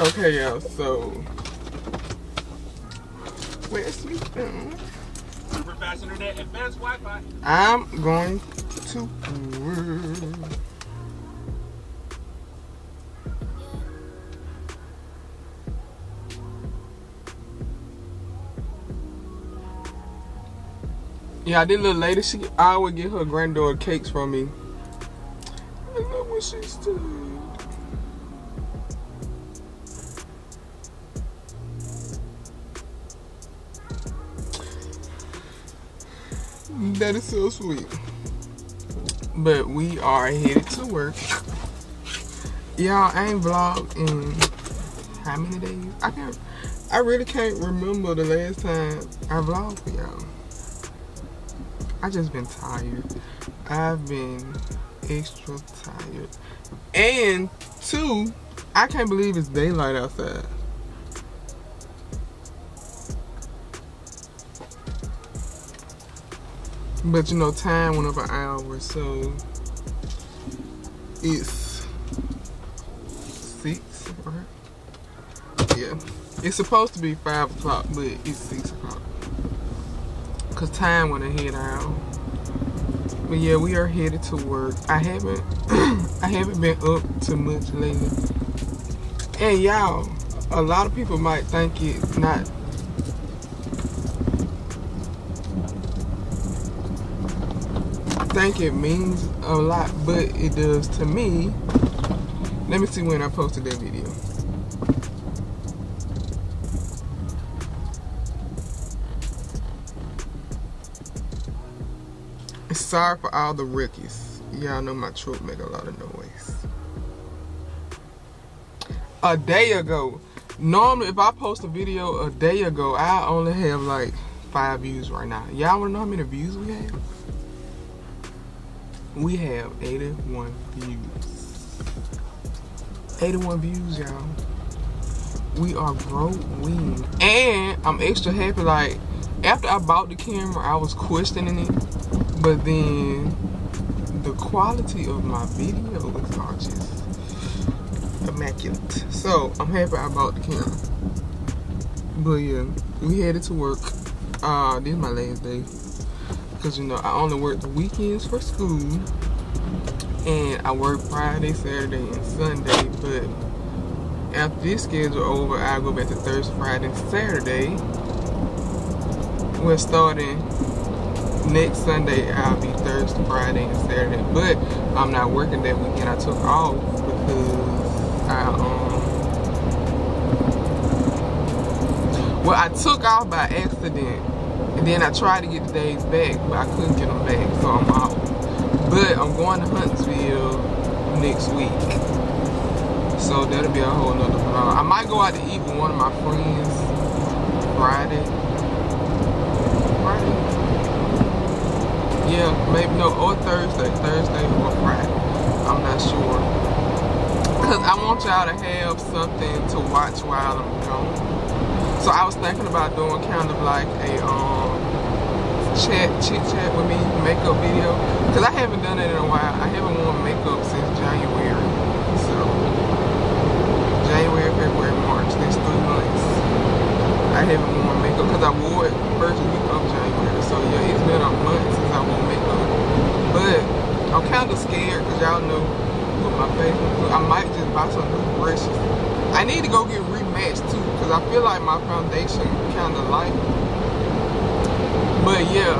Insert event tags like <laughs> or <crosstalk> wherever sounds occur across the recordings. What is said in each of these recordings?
Okay, y'all, so where's me phone? Super fast internet, advanced Wi-Fi. I'm going to work. Yeah, this little lady, she I would get her granddaughter cakes from me. I love what she That is so sweet. But we are headed to work. Y'all, I ain't vlogged in how many days? I can't. I really can't remember the last time I vlogged for y'all. I just been tired. I've been extra tired. And two, I can't believe it's daylight outside. But you know, time went up an hour, so it's six, right? Yeah. It's supposed to be five o'clock, but it's six o'clock. Cause time went ahead out. But yeah, we are headed to work. I haven't <clears throat> I haven't been up too much lately. And y'all, a lot of people might think it's not think it means a lot, but it does to me. Let me see when I posted that video. Sorry for all the rookies. Y'all know my truck make a lot of noise. A day ago, normally if I post a video a day ago, I only have like five views right now. Y'all wanna know how many views we have? We have 81 views. 81 views, y'all. We are growing. And I'm extra happy, like, after I bought the camera, I was questioning it. But then the quality of my videos are just immaculate. So I'm happy I bought the camera. But yeah, we headed to work. Uh, this is my last day. Cause you know, I only work the weekends for school. And I work Friday, Saturday, and Sunday. But after this schedule over, I go back to Thursday, Friday, and Saturday. We're starting next Sunday I'll be Thursday, Friday, and Saturday. But I'm not working that weekend. I took off because I um well I took off by accident and then I tried to get the days back but I couldn't get them back so I'm out. But I'm going to Huntsville next week. So that'll be a whole nother vlog. I might go out to eat with one of my friends Friday. Friday? Yeah, maybe no, or Thursday, Thursday or Friday. I'm not sure. Cause I want y'all to have something to watch while I'm gone. So I was thinking about doing kind of like a um chat, chit chat with me, makeup video. Cause I haven't done it in a while. I haven't worn makeup since January. So January, February, March, that's three months. I haven't worn makeup because I wore it first week of January. So yeah, it's been a month since I wore makeup. But I'm kind of scared because y'all know with my face. I might just buy some new brushes. I need to go get rematched too because I feel like my foundation kind of light. But yeah,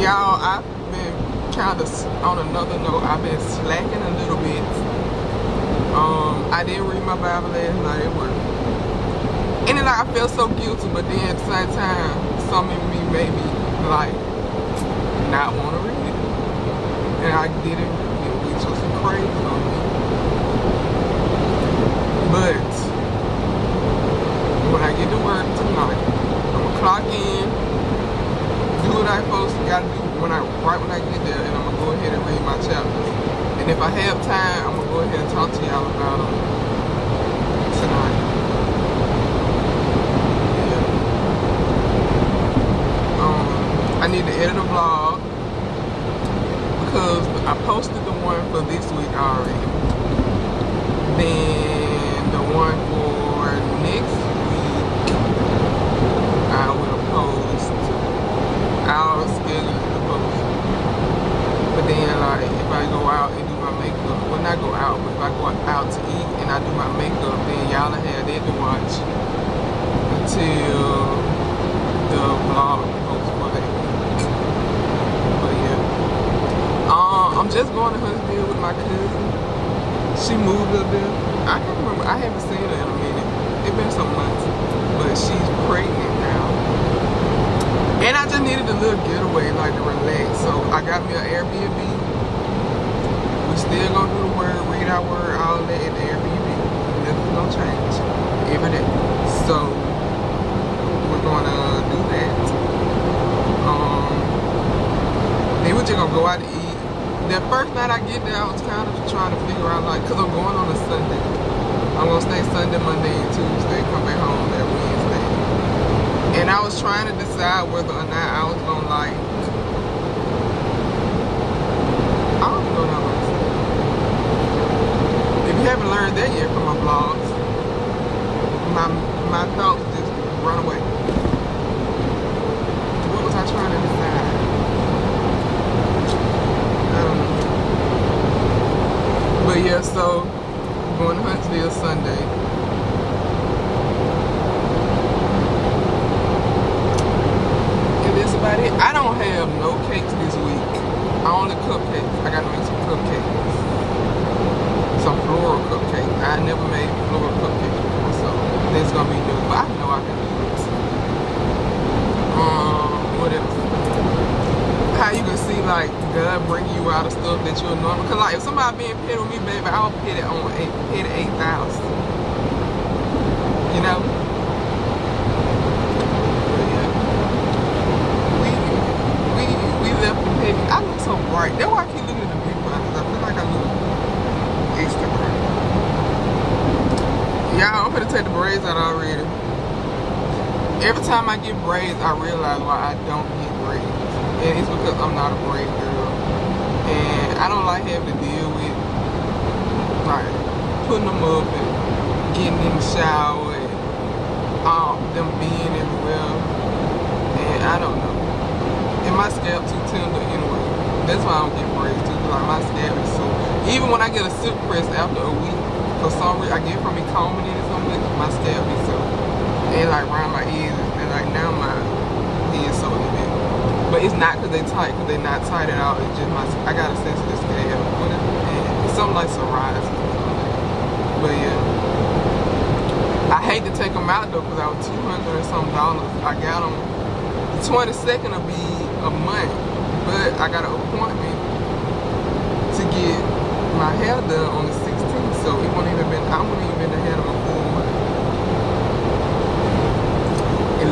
y'all, I've been kind of on another note. I've been slacking a little bit. Um, I didn't read my Bible last night at work. And then like, I felt so guilty, but then at the same time, some of me made me like not want to read it. And I didn't. it, which was crazy on me. But when I get to work tonight, I'm gonna clock in, what I supposed gotta do when I right when I get there, and I'm gonna go ahead and read my chapters. And if I have time, I'm gonna go ahead and talk to y'all about them tonight. Um, I need to edit a vlog because I posted the one for this week already. Then the one for go out and do my makeup, well not go out, but if I go out to eat and I do my makeup, then y'all have that to watch until the vlog goes for. But yeah. Um, I'm just going to Huntsville with my cousin. She moved up there. I can't remember, I haven't seen her in a minute. It's been some months, but she's pregnant now. And I just needed a little getaway, like to relax. So I got me an Airbnb Still gonna do the word, read our word, all that at the Airbnb. Nothing's gonna change every day. So we're gonna do that. Um, then we're just gonna go out to eat. That first night I get there, I was kind of trying to figure out, like, cause I'm going on a Sunday. I'm gonna stay Sunday, Monday, and Tuesday, come back home that Wednesday. And I was trying to decide whether or not I was gonna like I don't even know what I was If you haven't learned that yet from my vlogs, my my thoughts just run away. What was I trying to decide? I don't know. But yeah, so going to Huntsville Sunday. I don't have no cakes this week. I only cupcakes. I gotta make some cupcakes. Some floral cupcakes. I never made floral cupcakes before, so that's gonna be new. But I know I can do it. Um, what? How you can see like God bringing you out of stuff that you're normal. Cause like if somebody being petty with me, baby, I will pit it on eight, pit eight thousand. You know. We we we left the petty. I look so bright. That's why I keep looking at the people because I feel like I look extra bright. Y'all, I'm gonna take the braids out already. Every time I get braids, I realize why I don't get braids. And it's because I'm not a braid girl. And I don't like having to deal with like putting them up and getting in the shower and um, them being everywhere. And I don't know. And my scalp too tender anyway. That's why I don't get braids too. Like my scalp is so even when I get a silk press after a week, for some reason I get from me combing it something, my scalp be so and like around my ears and like now my head so bit. But it's not because they tight, because they're not tight at all. It's just my, I got a sensitive scale. Is it? And something like psoriasis. But yeah. I hate to take them out though, because I was 200 or some dollars. I got them, the 22nd will be a month. But I got an appointment to get my hair done on the 16th. So it won't even been, I won't even been ahead of a full month.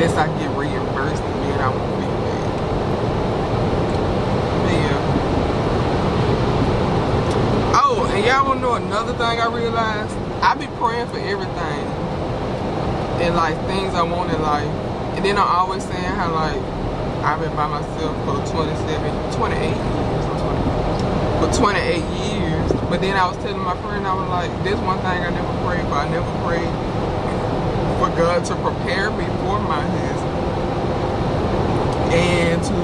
Unless I get reimbursed, then I won't be mad. Yeah. Oh, and y'all wanna know another thing I realized? I be praying for everything. And like things I want in life. And then I'm always saying how like I've been by myself for 27, 28 years. For 28 years. But then I was telling my friend, I was like, this one thing I never prayed for. I never prayed for God to prepare me for my husband and to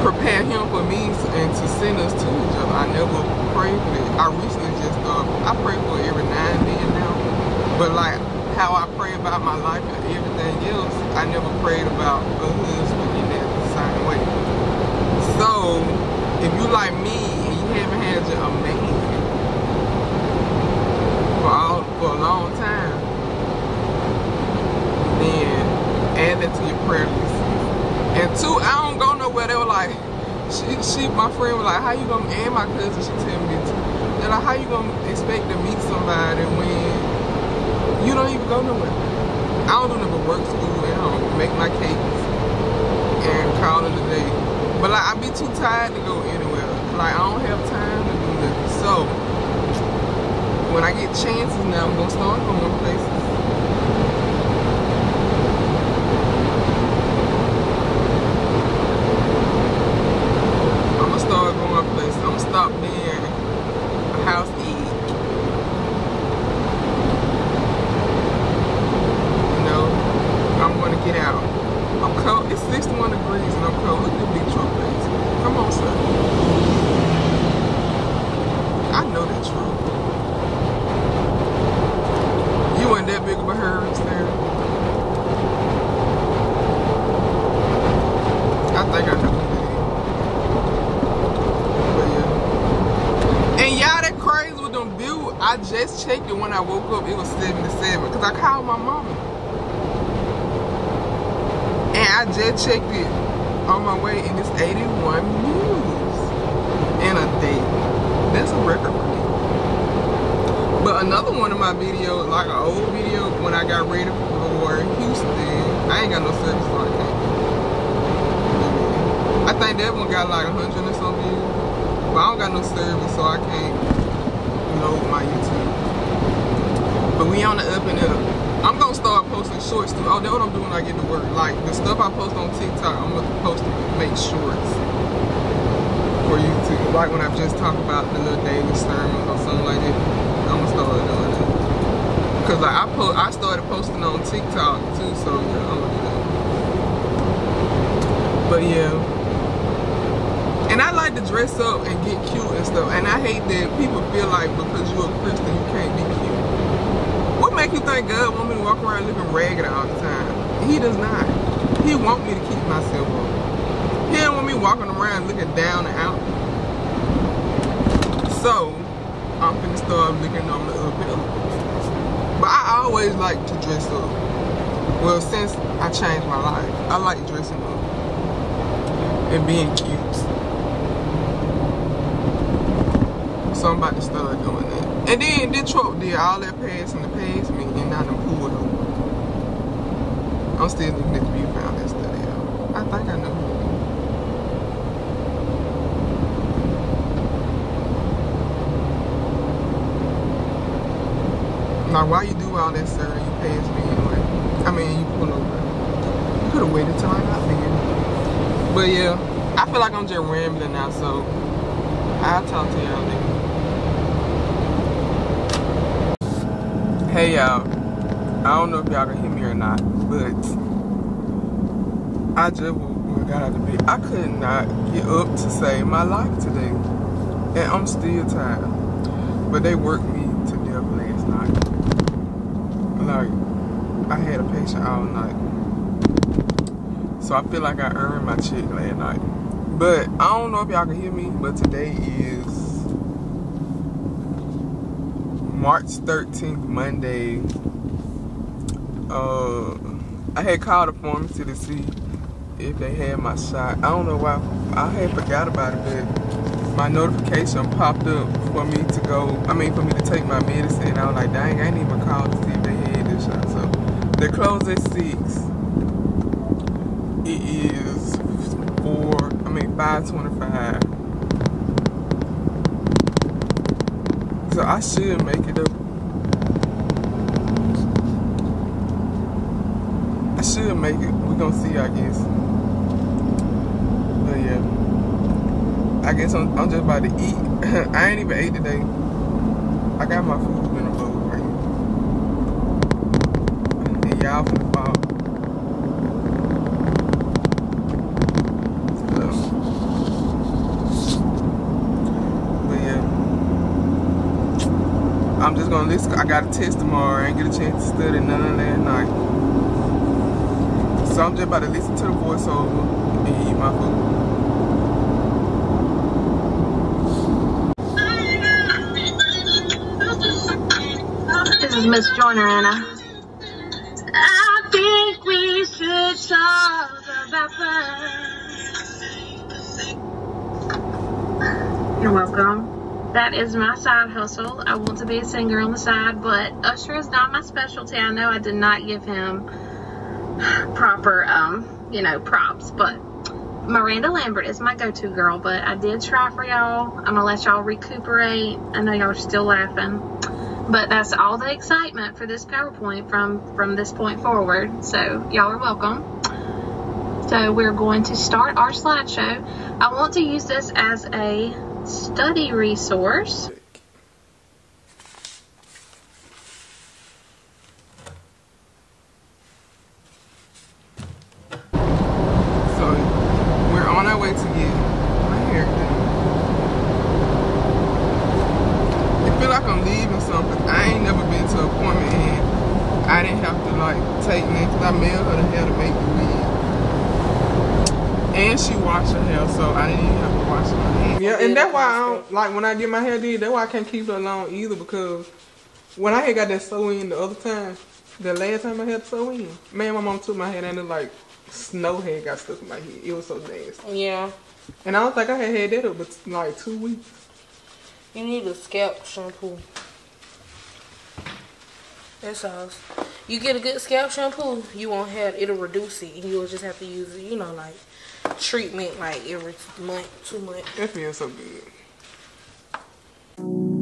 prepare him for me and to send us to each other. I never prayed for it. I recently just, uh, I pray for it every now and then now. But like how I pray about my life and everything else, I never prayed about a husband in that same way. So, if you like me and you haven't had your amazing for all for a long time, then to your prayer list. And two, I don't go nowhere. They were like, she, she, my friend was like, how you gonna, and my cousin, she tell me this. They're like, how you gonna expect to meet somebody when you don't even go nowhere? I don't do never work school at home, make my cakes, and call it a day. But like, I be too tired to go anywhere. Like, I don't have time to do nothing. So, when I get chances now, I'm gonna start going places. I'm gonna start going places. I'm gonna stop being a house eat. You know, I'm gonna get out. I'm cold. It's 61 degrees and I'm cold. Look at the big truck face. Come on, son. I know that's true. You wasn't that checked it when I woke up, it was 77. Because I called my mama. And I checked it on my way, and it's 81 views in a day. That's a record for me. But another one of my videos, like an old video, when I got ready for Houston, I ain't got no service so I can't. I think that one got like 100 or something. But I don't got no service, so I can't load my YouTube. But we on the up and up. I'm gonna start posting shorts too. Oh, that's what I'm doing when I get to work. Like the stuff I post on TikTok, I'm gonna post to make shorts for YouTube. Like when I just talk about the little daily sermons or something like that, I'm gonna start doing that. Cause like I post, I started posting on TikTok too, so yeah, I'm gonna do that. But yeah. And I like to dress up and get cute and stuff. And I hate that people feel like because you're a Christian, you can't be you think God want me to walk around looking ragged all the time? He does not. He want me to keep myself up. He don't want me walking around looking down and out. So, I'm finna start looking on the up and But I always like to dress up. Well, since I changed my life, I like dressing up and being cute. So I'm about to start doing that. And then Detroit did all that passing the past me and not them pulled over. I'm still looking at the found that study. I think I know who. Now why you do all that, sir? You pass me anyway. I mean, you pull over. You could have waited till I got there. But yeah, I feel like I'm just rambling now, so I'll talk to y'all later. Hey y'all, I don't know if y'all can hear me or not, but I just got out of bed. I could not get up to save my life today, and I'm still tired. But they worked me to death last night. Like, I had a patient all night. So I feel like I earned my check last night. But I don't know if y'all can hear me, but today is March 13th, Monday. Uh, I had called a pharmacy to see if they had my shot. I don't know why. I had forgot about it, but my notification popped up for me to go. I mean, for me to take my medicine. And I was like, dang, I ain't even called to see if they had this shot. So they close at six. It is four. I mean, five twenty-five. So I should make it up. I should make it. We're gonna see, I guess. But yeah. I guess I'm, I'm just about to eat. <laughs> I ain't even ate today. I got my food in a bowl right here. And y'all finna fall. I'm just gonna listen. I got a test tomorrow. I ain't get a chance to study none of that night. So I'm just about to listen to the voiceover and eat my food. Is Miss Joyner, Anna. I think we should talk about fun. You're welcome. That is my side hustle. I want to be a singer on the side, but Usher is not my specialty. I know I did not give him proper, um, you know, props, but Miranda Lambert is my go-to girl, but I did try for y'all. I'm gonna let y'all recuperate. I know y'all are still laughing. But that's all the excitement for this PowerPoint from, from this point forward. So y'all are welcome. So we're going to start our slideshow. I want to use this as a study resource. So we're on our way to get my hair done. I feel like I'm leaving something. I ain't never been to an appointment and I didn't have to like take me because I mailed her the hair to make the wig. And she washed her hair, so I didn't even have to wash my hair. Yeah, and that's why I don't like when I get my hair did. That's why I can't keep it alone either because when I had got that sew in the other time, the last time I had sew in, man, my mom took my head and it like snow had got stuck in my head. It was so nasty. Yeah. And I don't think I had had that up but like two weeks. You need a scalp shampoo. That's all. You get a good scalp shampoo, you won't have it'll reduce it, and you'll just have to use it. You know, like treatment, like every month, two months. That feels so good. Clan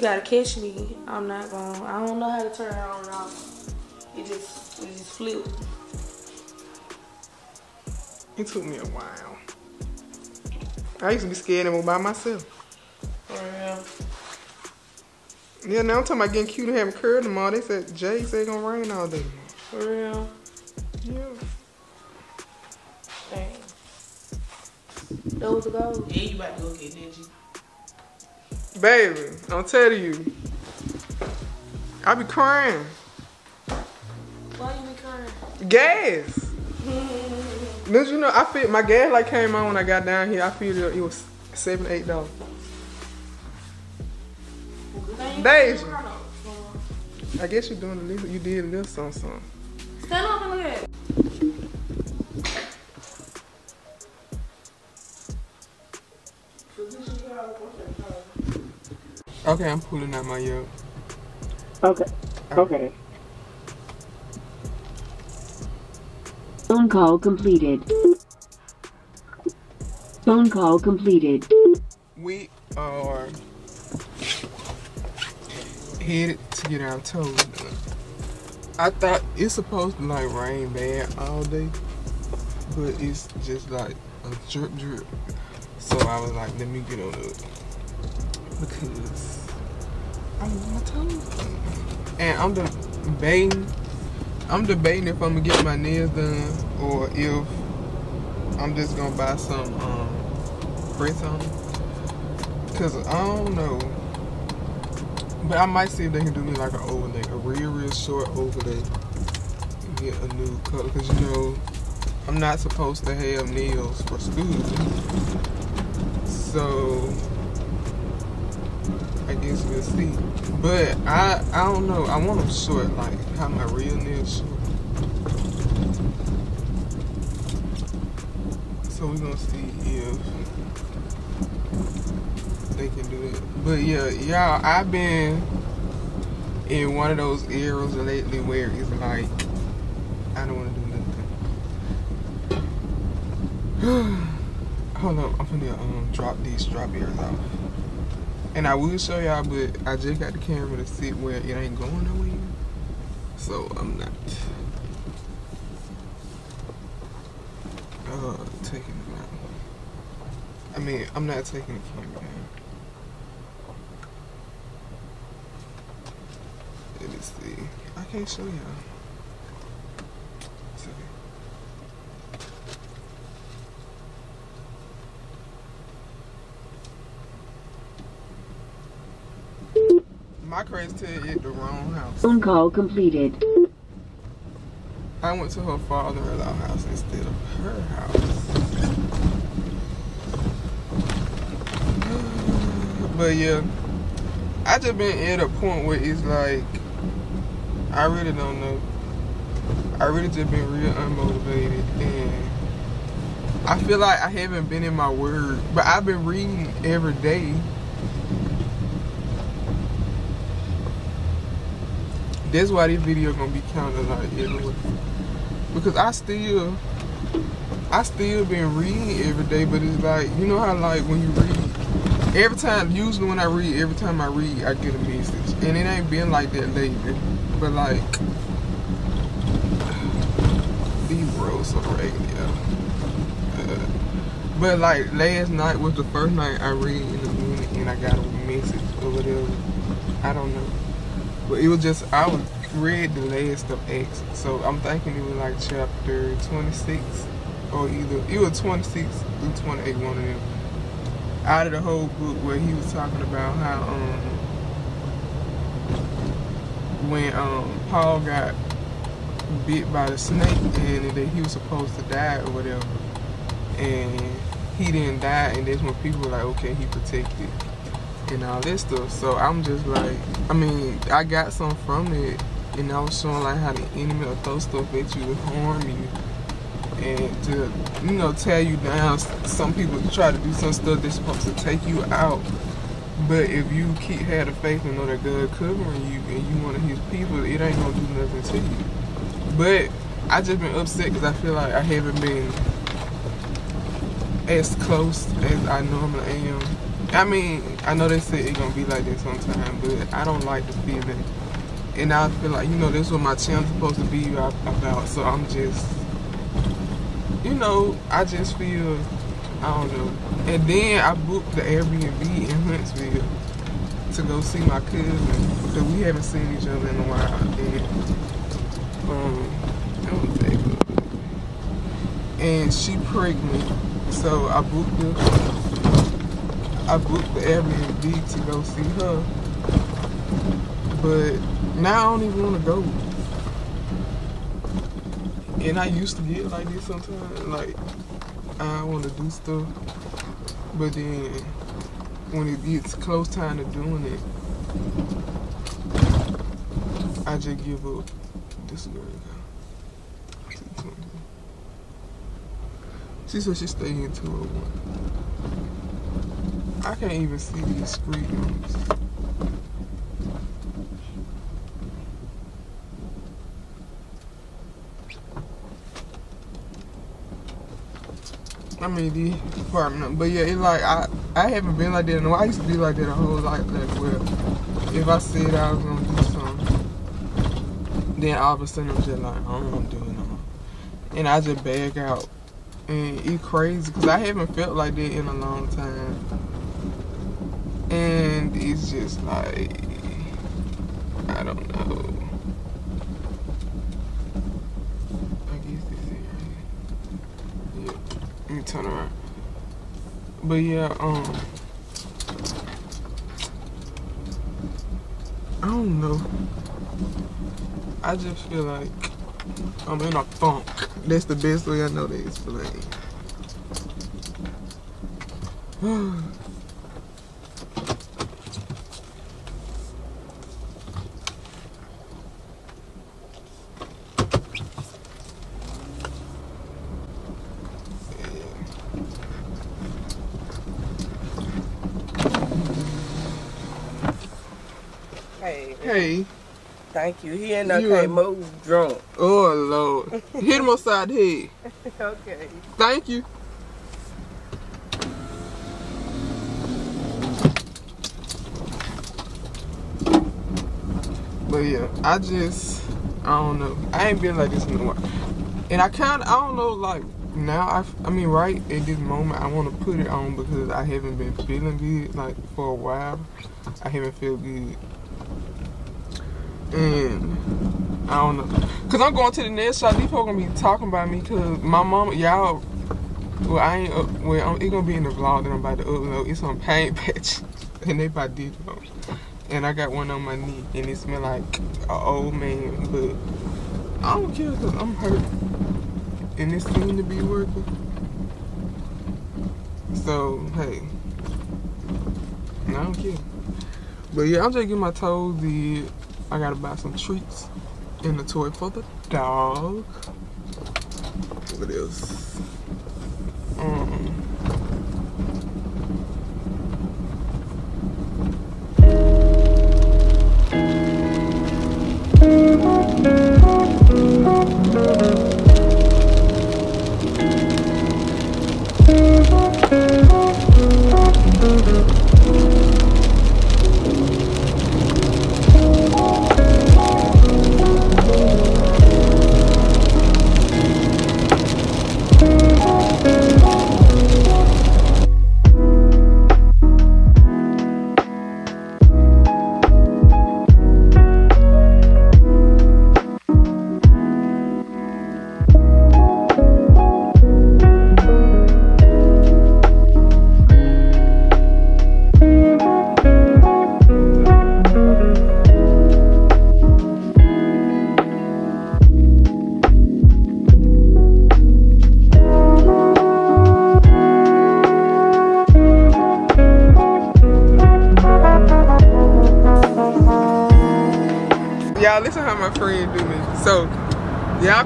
you gotta catch me. I'm not gonna. I don't know how to turn it on and off. It just, it just flip. It took me a while. I used to be scared of them by myself. Oh, For real. Yeah, now I'm talking about getting cute and having curl tomorrow. They said Jay said it's gonna rain all day. For real. Yeah. Dang. That was the goal. Yeah, you about to go get ninja. Baby, I'm telling you. I be crying. Why you be crying? Gas. Did you know I feel my gas light came on when I got down here. I feel it, it was seven, eight dollars. Deja. I guess you're doing a little you did a little something, something. Stand up and look at it. Okay, I'm pulling out my yoke. Okay. Okay. Phone call completed. Phone call completed. We are headed to get our toes done. I thought it's supposed to like rain bad all day, but it's just like a drip drip. So I was like, let me get on it because I want my toes. And I'm debating. I'm debating if I'm gonna get my nails done or if I'm just gonna buy some um press on. Cause I don't know. But I might see if they can do me like an overlay, a real, real short overlay. Get a new color. Cause you know, I'm not supposed to have nails for school. So I guess we'll see. But I I don't know. I want them short, like how my real nails. So we're gonna see if they can do it. But yeah, y'all, I've been in one of those eras lately where it's like I don't want to do nothing. <sighs> Hold up, I'm gonna um drop these strawberries off. And I will show y'all, but I just got the camera to sit where it ain't going nowhere. So I'm not uh taking them out. I mean, I'm not taking the camera down. Let me see. I can't show y'all. It's okay. Crazy tell you at the wrong house. Phone call completed. I went to her father-in-law house instead of her house. <sighs> But yeah, I just been at a point where it's like I really don't know. I really just been real unmotivated and I feel like I haven't been in my word, but I've been reading every day. That's why this video gonna be kind of like. Because I still, I still been reading every day, but it's like, you know how like when you read, every time, usually when I read, every time I read, I get a message. And it ain't been like that lately. But like, these roads are regular. Uh, but like last night was the first night I read in the morning and I got a message or whatever. I don't know. But it was just I was read the last of Acts, so I'm thinking it was like chapter 26 or either it was 26 through 28, one of them. Out of the whole book where he was talking about how um when um Paul got bit by the snake and that he was supposed to die or whatever, and he didn't die, and that's when people were like, okay, he protected and all that stuff. So I'm just like, I mean, I got some from it, and I was showing like how the enemy will throw stuff at you to harm you and to, you know, tear you down. Some people try to do some stuff that's supposed to take you out. But if you keep had the faith and know that God covering you and you one of his people, it ain't gonna do nothing to you. But I just been upset because I feel like I haven't been as close as I normally am. I mean, I know they say it's gonna be like this sometime, but I don't like the feeling. And I feel like, you know, this is what my channel's supposed to be about, so I'm just, you know, I just feel, I don't know. And then I booked the Airbnb in Huntsville to go see my cousin because we haven't seen each other in a while. And, um, and she pregnant, so I booked the I booked the Airbnb to go see her, but now I don't even want to go. And I used to get like this sometimes, like I want to do stuff, but then when it gets close time to doing it, I just give up. This girl. She said she stayed in 201. I can't even see these street names. I mean the apartment, but yeah, it like I I haven't been like that in a while. I used to be like that a whole life. Like, well, if I said I was gonna do something, then all of a sudden I'm just like, I don't want to do it no more, and I just bag out, and it's crazy because I haven't felt like that in a long time, and it's just like I don't know. I guess this is right. Yeah. Let me turn around. But yeah, um, I don't know. I just feel like I'm in a funk. That's the best way I know to explain. <sighs> Hey, Hey, thank you. He ain't You move drunk. oh Lord, hit him upside the head. <laughs> okay. Thank you. But yeah, I just, I don't know. I ain't been like this in a while. And I kind of, I don't know, like, now, I, I mean, right at this moment, I want to put it on because I haven't been feeling good, like, for a while. I haven't felt good. And I don't know. Cause I'm going to the next shop. These people gonna be talking about me. Cause my mama, y'all. Well, I ain't. Up, well, I'm, it gonna be in the vlog that I'm about to upload. It's on paint <laughs> patch, and they did And I got one on my knee, and it smell like an old man. But I don't care cause I'm hurt, and it seemed to be working. So hey, I don't care. But yeah, I'm just getting my toes did. I gotta buy some treats and a toy for the dog. Look at this.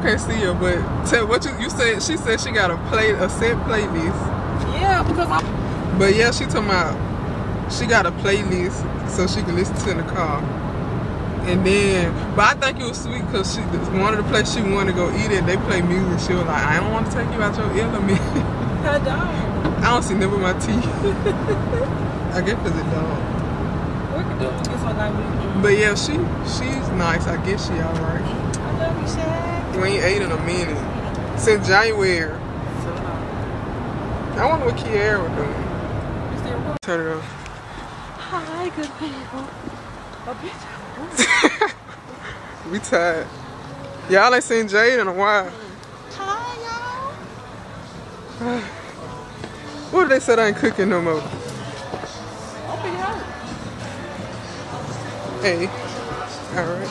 Can't see her, but tell what you you said. She said she got a play a set playlist. Yeah, because I'm. But yeah, she talking about she got a playlist so she can listen to in the car. And then, but I think it was sweet because she one of the places she wanted to go eat at, they play music. She was like, I don't want to take you out your element. <laughs> I don't. I don't see never my teeth. <laughs> I guess because it don't. We can do. Get some night we But yeah, she she's nice. I guess she alright. I love you, Shaq. We ain't ate in a minute. Since January. I wonder what Kiara doing. Is there room? Turn it off. Hi, good people. <laughs> We tired. Y'all ain't seen Jade in a while. Hi, y'all. <sighs> What if they said I ain't cooking no more? I'll be out. Hey. Alright.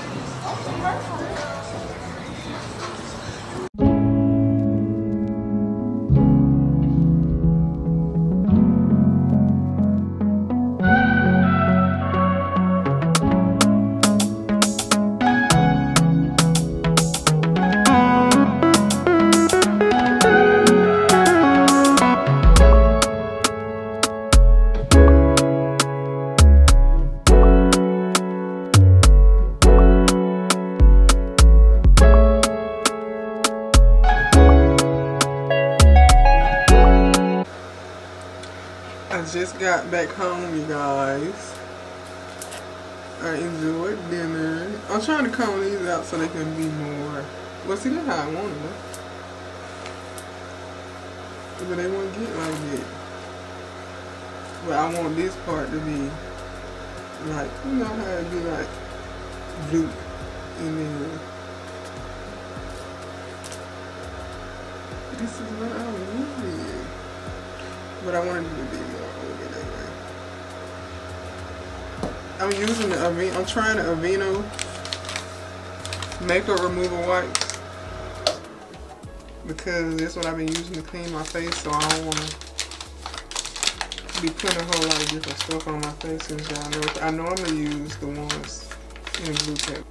Got back home, you guys. I enjoyed dinner. I'm trying to comb these out so they can be more. Well, see, that's how I want them. But they won't get like that. But I want this part to be like, you know how it be like loop and then this is what I wanted. But I wanted to be I'm using the Aveeno, I'm trying the Aveeno makeup remover wipes because that's what I've been using to clean my face so I don't want to be putting a whole lot of different stuff on my face since y'all know I normally use the ones in blue tape.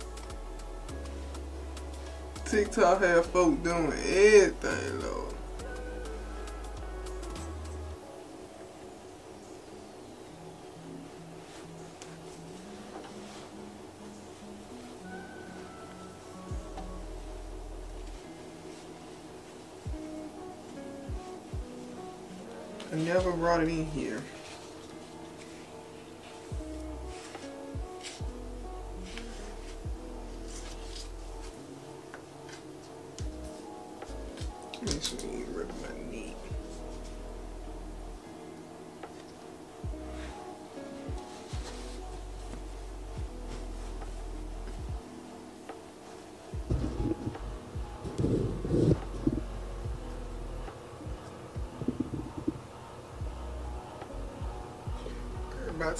TikTok have folk doing everything, Lord. I never brought it in here.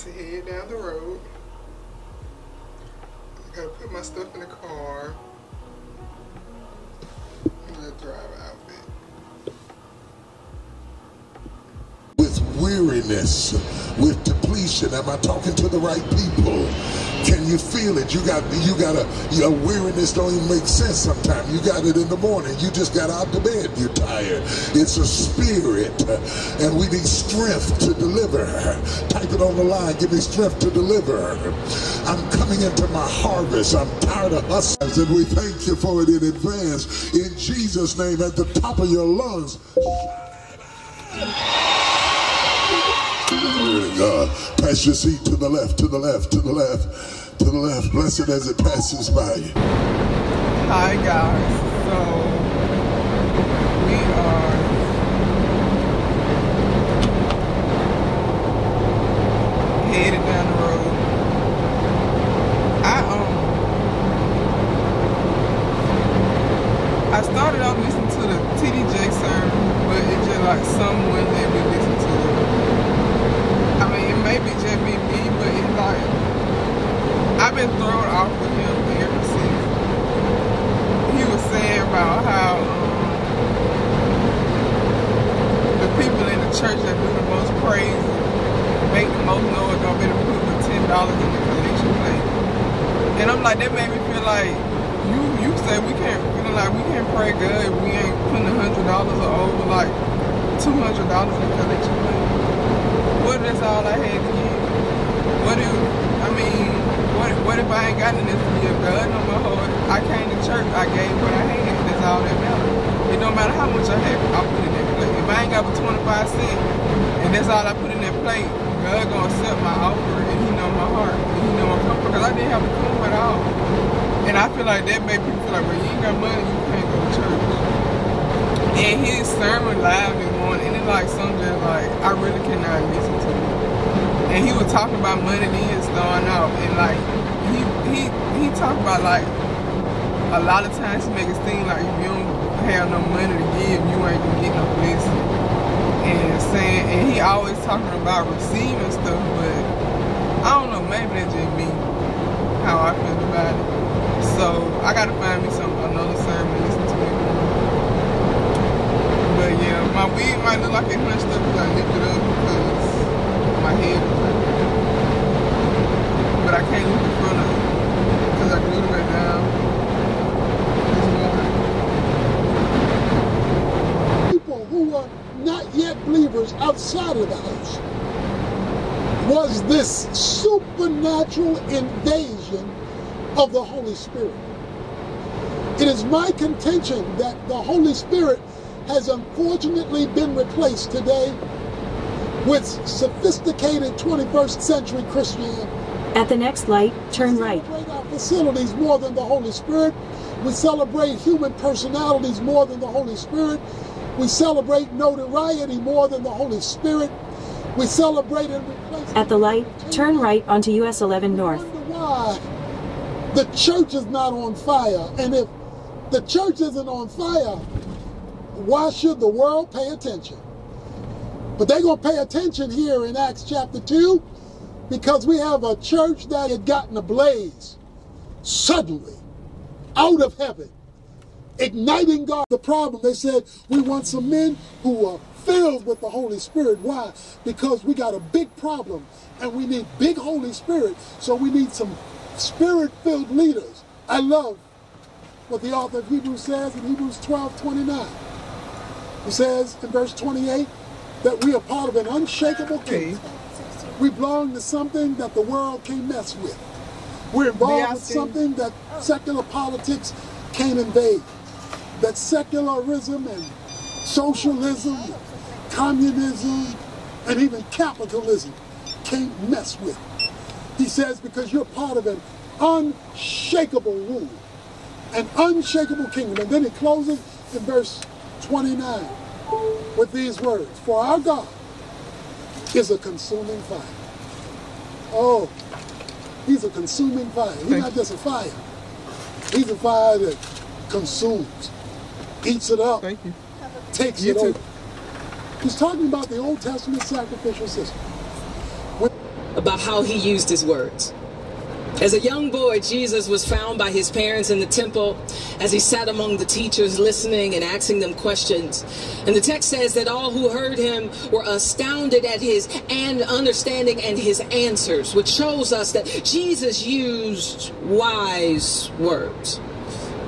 To head down the road. I gotta put my stuff in the car. The driver outfit. It's weird. weariness, with depletion. Am I talking to the right people? Can you feel it? You got you got a your weariness don't even make sense sometimes. You got it in the morning. You just got out of bed. You're tired. It's a spirit, uh, and we need strength to deliver. Type it on the line. Give me strength to deliver. I'm coming into my harvest. I'm tired of us, and we thank you for it in advance. In Jesus' name, at the top of your lungs. God. Uh, pass your seat to the left, to the left, to the left, to the left. Blessed as it passes by you. Hi guys. So we are headed down the road. I um I started off listening to the TDJ sermon, but it's just like someone let me listen to it. I mean, it may be just be me, but it's like I've been thrown off with him ever since. He was saying about how um, the people in the church that do the most praise, make the most noise, gonna be to put the ten dollars in the collection plate. And I'm like, that made me feel like you you say we can't feel like we can't pray good if we ain't putting a hundred dollars or over like two hundred dollars in the collection plate. What if that's all I had to give? What if, I mean, what, what if I ain't got in this year? God know my heart. I came to church, I gave what I had. That's all that matters. It don't matter how much I have, I put in that plate. If I ain't got but 25 cents, and that's all I put in that plate, God gonna accept my offer, and He know my heart, and He know my comfort, because I didn't have a clue at all. And I feel like that made people feel like, well, you ain't got money, you can't go to church. And his sermon live this morning, and it like something like I really cannot listen to it. And he was talking about money then starting out, and like he he he talked about like a lot of times he make it seem like if you don't have no money to give, you ain't gonna get no blessing. And saying, and he always talking about receiving stuff, but I don't know, maybe that's just me, how I feel about it. So I gotta find me some another sermon to listen to. But yeah, my wig might look like it hunched up because I lifted up because my head was like But I can't look in front of it because I glued it back down. People who were not yet believers outside of the house was this supernatural invasion of the Holy Spirit. It is my contention that the Holy Spirit has unfortunately been replaced today with sophisticated 21st century Christianity. At the next light, turn We right. celebrate our facilities more than the Holy Spirit. We celebrate human personalities more than the Holy Spirit. We celebrate notoriety more than the Holy Spirit. We celebrate and replace. At the light, turn right onto US 11 North. The church is not on fire. And if the church isn't on fire, why should the world pay attention? But they're going to pay attention here in Acts chapter 2 because we have a church that had gotten ablaze suddenly out of heaven, igniting God. The problem, they said, we want some men who are filled with the Holy Spirit. Why? Because we got a big problem and we need big Holy Spirit. So we need some spirit filled leaders. I love what the author of Hebrews says in Hebrews 12 29. He says in verse 28 that we are part of an unshakable kingdom. We belong to something that the world can't mess with. We're involved with something that secular politics can't invade. That secularism and socialism, communism, and even capitalism can't mess with. He says, because you're part of an unshakable rule, an unshakable kingdom. And then he closes in verse 29 with these words For our God is a consuming fire. Oh, he's a consuming fire. He's not just a fire, he's a fire that consumes, eats it up, Thank you. takes You it too. over. He's talking about the Old Testament sacrificial system. About how he used his words. As a young boy, Jesus was found by his parents in the temple as he sat among the teachers, listening and asking them questions. And the text says that all who heard him were astounded at his and understanding and his answers, which shows us that Jesus used wise words.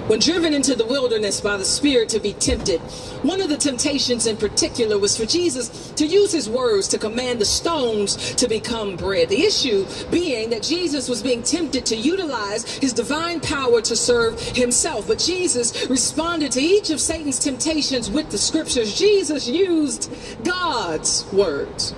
When driven into the wilderness by the Spirit to be tempted, one of the temptations in particular was for Jesus to use his words to command the stones to become bread. The issue being that Jesus was being tempted to utilize his divine power to serve himself. But Jesus responded to each of Satan's temptations with the scriptures. Jesus used God's words.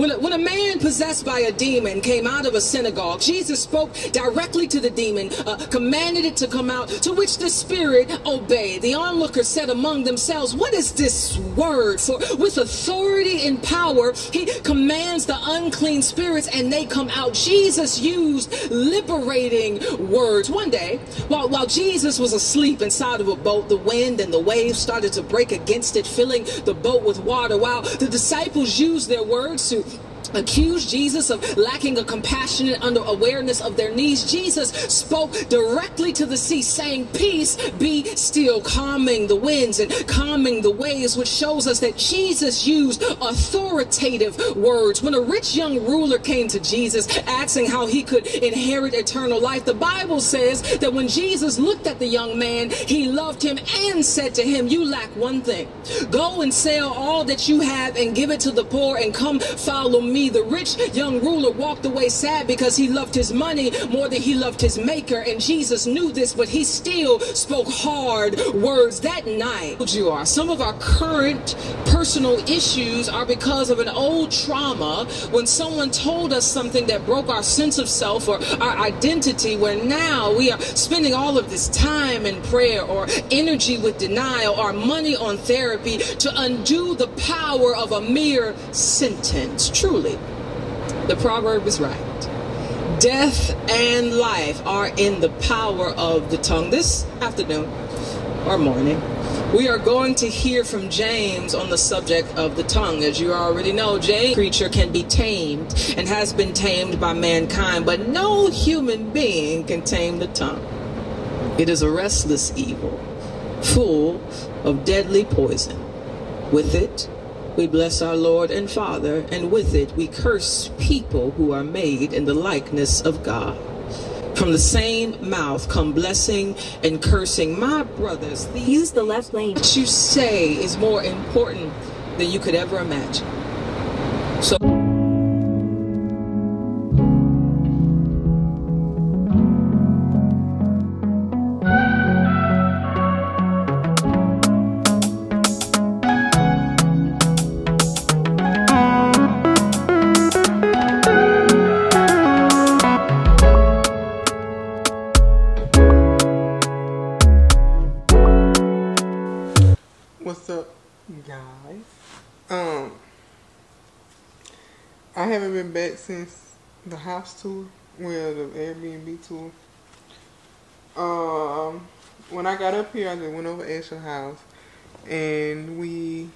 When a, when a man possessed by a demon came out of a synagogue, Jesus spoke directly to the demon, uh, commanded it to come out, to which the spirit obeyed. The onlookers said among themselves, What is this word? For with authority and power, he commands the unclean spirits and they come out. Jesus used liberating words. One day, while, while Jesus was asleep inside of a boat, the wind and the waves started to break against it, filling the boat with water. While the disciples used their words to accused Jesus of lacking a compassionate under awareness of their needs. Jesus spoke directly to the sea, saying, Peace be still, calming the winds and calming the waves, which shows us that Jesus used authoritative words. When a rich young ruler came to Jesus asking how he could inherit eternal life, the Bible says that when Jesus looked at the young man, he loved him and said to him, You lack one thing. Go and sell all that you have and give it to the poor and come follow me. The rich young ruler walked away sad because he loved his money more than he loved his maker. And Jesus knew this, but he still spoke hard words that night. You are. Some of our current personal issues are because of an old trauma when someone told us something that broke our sense of self or our identity, where now we are spending all of this time in prayer or energy with denial or money on therapy to undo the power of a mere sentence. Truly, the proverb is right. Death and life are in the power of the tongue. This afternoon or morning, we are going to hear from James on the subject of the tongue. As you already know, James creature can be tamed and has been tamed by mankind, but no human being can tame the tongue. It is a restless evil, full of deadly poison. With it, we bless our Lord and Father, and with it we curse people who are made in the likeness of God. From the same mouth come blessing and cursing. My brothers, these Use the left lane. what you say is more important than you could ever imagine. Back since the house tour, well, the Airbnb tour. Um, when I got up here, I just went over to Ashley's house, and we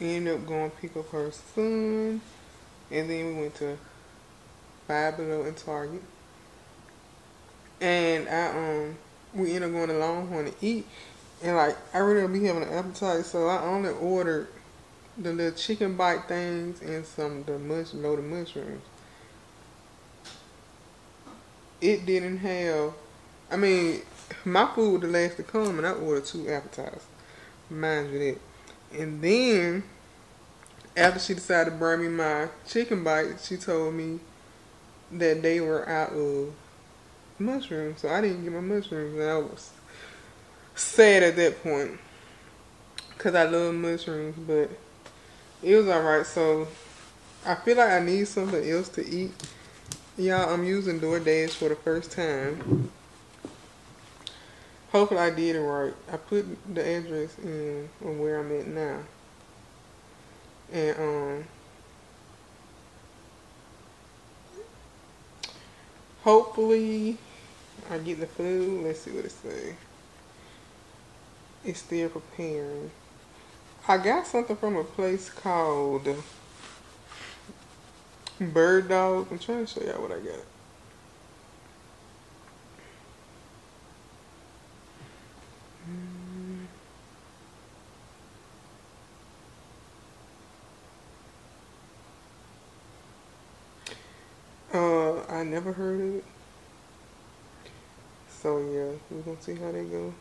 ended up going pick up her son, and then we went to Five Below and Target, and I um we ended up going to Longhorn to eat. And like I really don't be having an appetite, so I only ordered the little chicken bite things and some the mush loaded mushrooms. It didn't have I mean, my food was the last to come and I ordered two appetizers. Mind you that. And then after she decided to bring me my chicken bites, she told me that they were out of mushrooms. So I didn't get my mushrooms and I was sad at that point because I love mushrooms, but it was alright. So I feel like I need something else to eat. Y'all, I'm using DoorDash for the first time. Hopefully, I did it right. I put the address in of where I'm at now, and um, hopefully, I get the food. Let's see what it say. It's still preparing. I got something from a place called Bird Dog. I'm trying to show y'all what I got. Uh, I never heard of it. So yeah, we're gonna see how they go.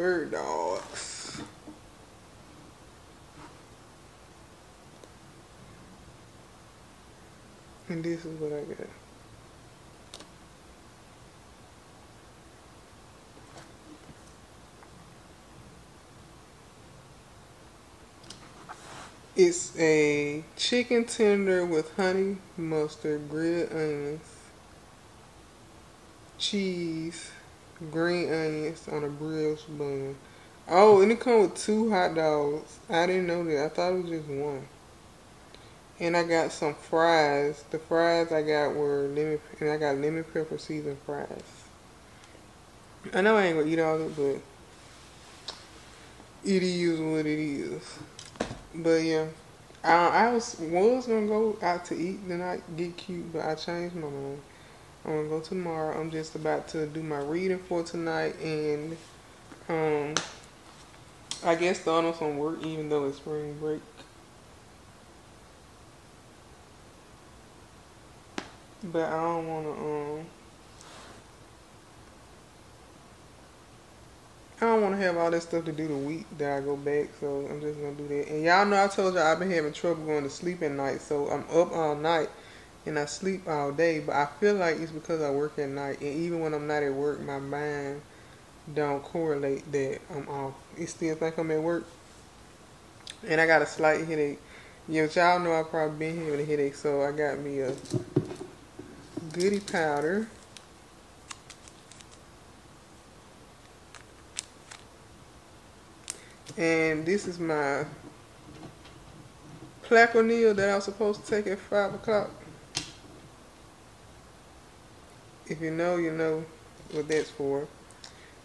Bird dogs. And this is what I got. It's a chicken tender with honey mustard, grilled onions, cheese, green onions on a brioche bun. Oh, and it comes with two hot dogs. I didn't know that. I thought it was just one. And I got some fries. The fries I got were lemon, and I got lemon pepper seasoned fries. I know I ain't gonna eat all of it, but it is what it is. But yeah, I, I was was gonna go out to eat, then I get cute, but I changed my mind. I'm gonna go tomorrow. I'm just about to do my reading for tonight, and um, I guess start on some work, even though it's spring break. But I don't wanna um. I don't want to have all that stuff to do the week that I go back, so I'm just gonna do that. And y'all know I told y'all I've been having trouble going to sleep at night, so I'm up all night and I sleep all day. But I feel like it's because I work at night, and even when I'm not at work, my mind don't correlate that I'm off. It still think I'm at work, and I got a slight headache. Yeah, y'all know I probably been having a headache, so I got me a goody powder. And this is my Plaquenil that I was supposed to take at 5 o'clock. If you know, you know what that's for.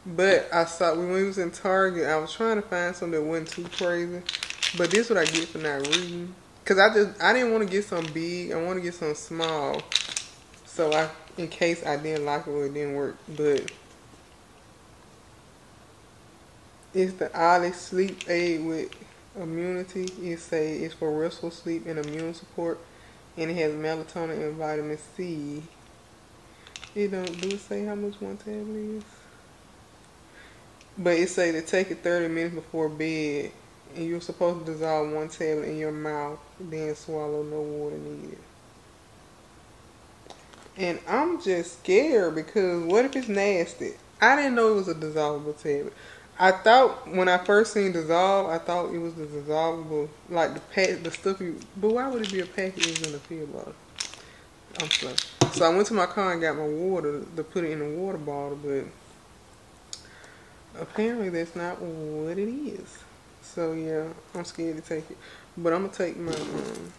But I saw, when we was in Target, I was trying to find something that wasn't too crazy. But this is what I get for not reading. Because I just, I didn't want to get some big. I want to get some small. So I, in case I didn't like it or it didn't work. But It's the Olly Sleep Aid with immunity. It say it's for restful sleep and immune support, and it has melatonin and vitamin C. It don't do say how much one tablet is, but it say to take it 30 minutes before bed, and you're supposed to dissolve one tablet in your mouth, then swallow. No water needed. And I'm just scared because what if it's nasty? I didn't know it was a dissolvable tablet. I thought when I first seen dissolve, I thought it was the dissolvable, like the pack, the stuff you. But why would it be a package in a pill bottle? I'm sorry. So I went to my car and got my water to put it in a water bottle, but apparently that's not what it is. So yeah, I'm scared to take it, but I'm gonna take my um,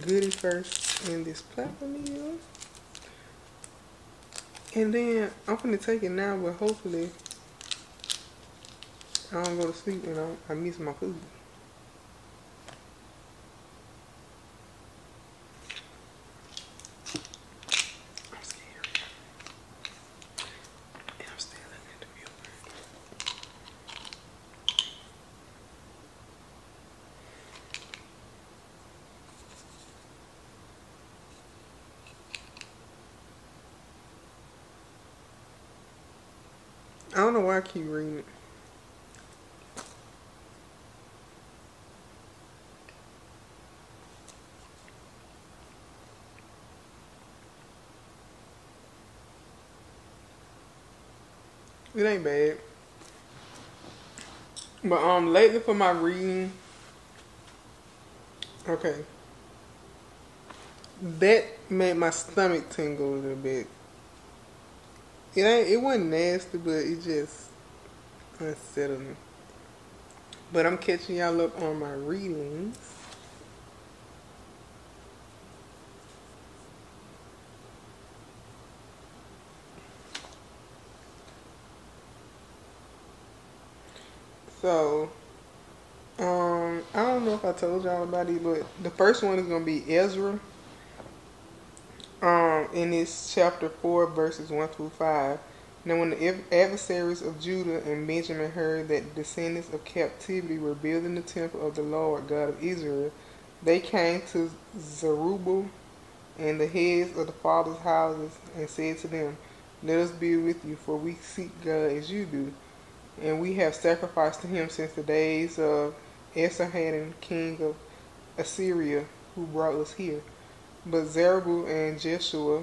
goodie first in this Plaquenil. And then I'm gonna take it now, but hopefully I don't go to sleep and I, I miss my food. I don't know why I keep reading it. It ain't bad. But um lately for my reading okay. That made my stomach tingle a little bit. It ain't it wasn't nasty, but it just unsettled me. But I'm catching y'all up on my readings. So, um, I don't know if I told y'all about it, but the first one is gonna be Ezra. Um, in this chapter four, verses one through five, Now, when the adversaries of Judah and Benjamin heard that the descendants of captivity were building the temple of the Lord God of Israel, they came to Zerubbabel and the heads of the fathers' houses and said to them, Let us be with you, for we seek God as you do. And we have sacrificed to him since the days of Esarhaddon, king of Assyria, who brought us here. But Zerubbabel and Jeshua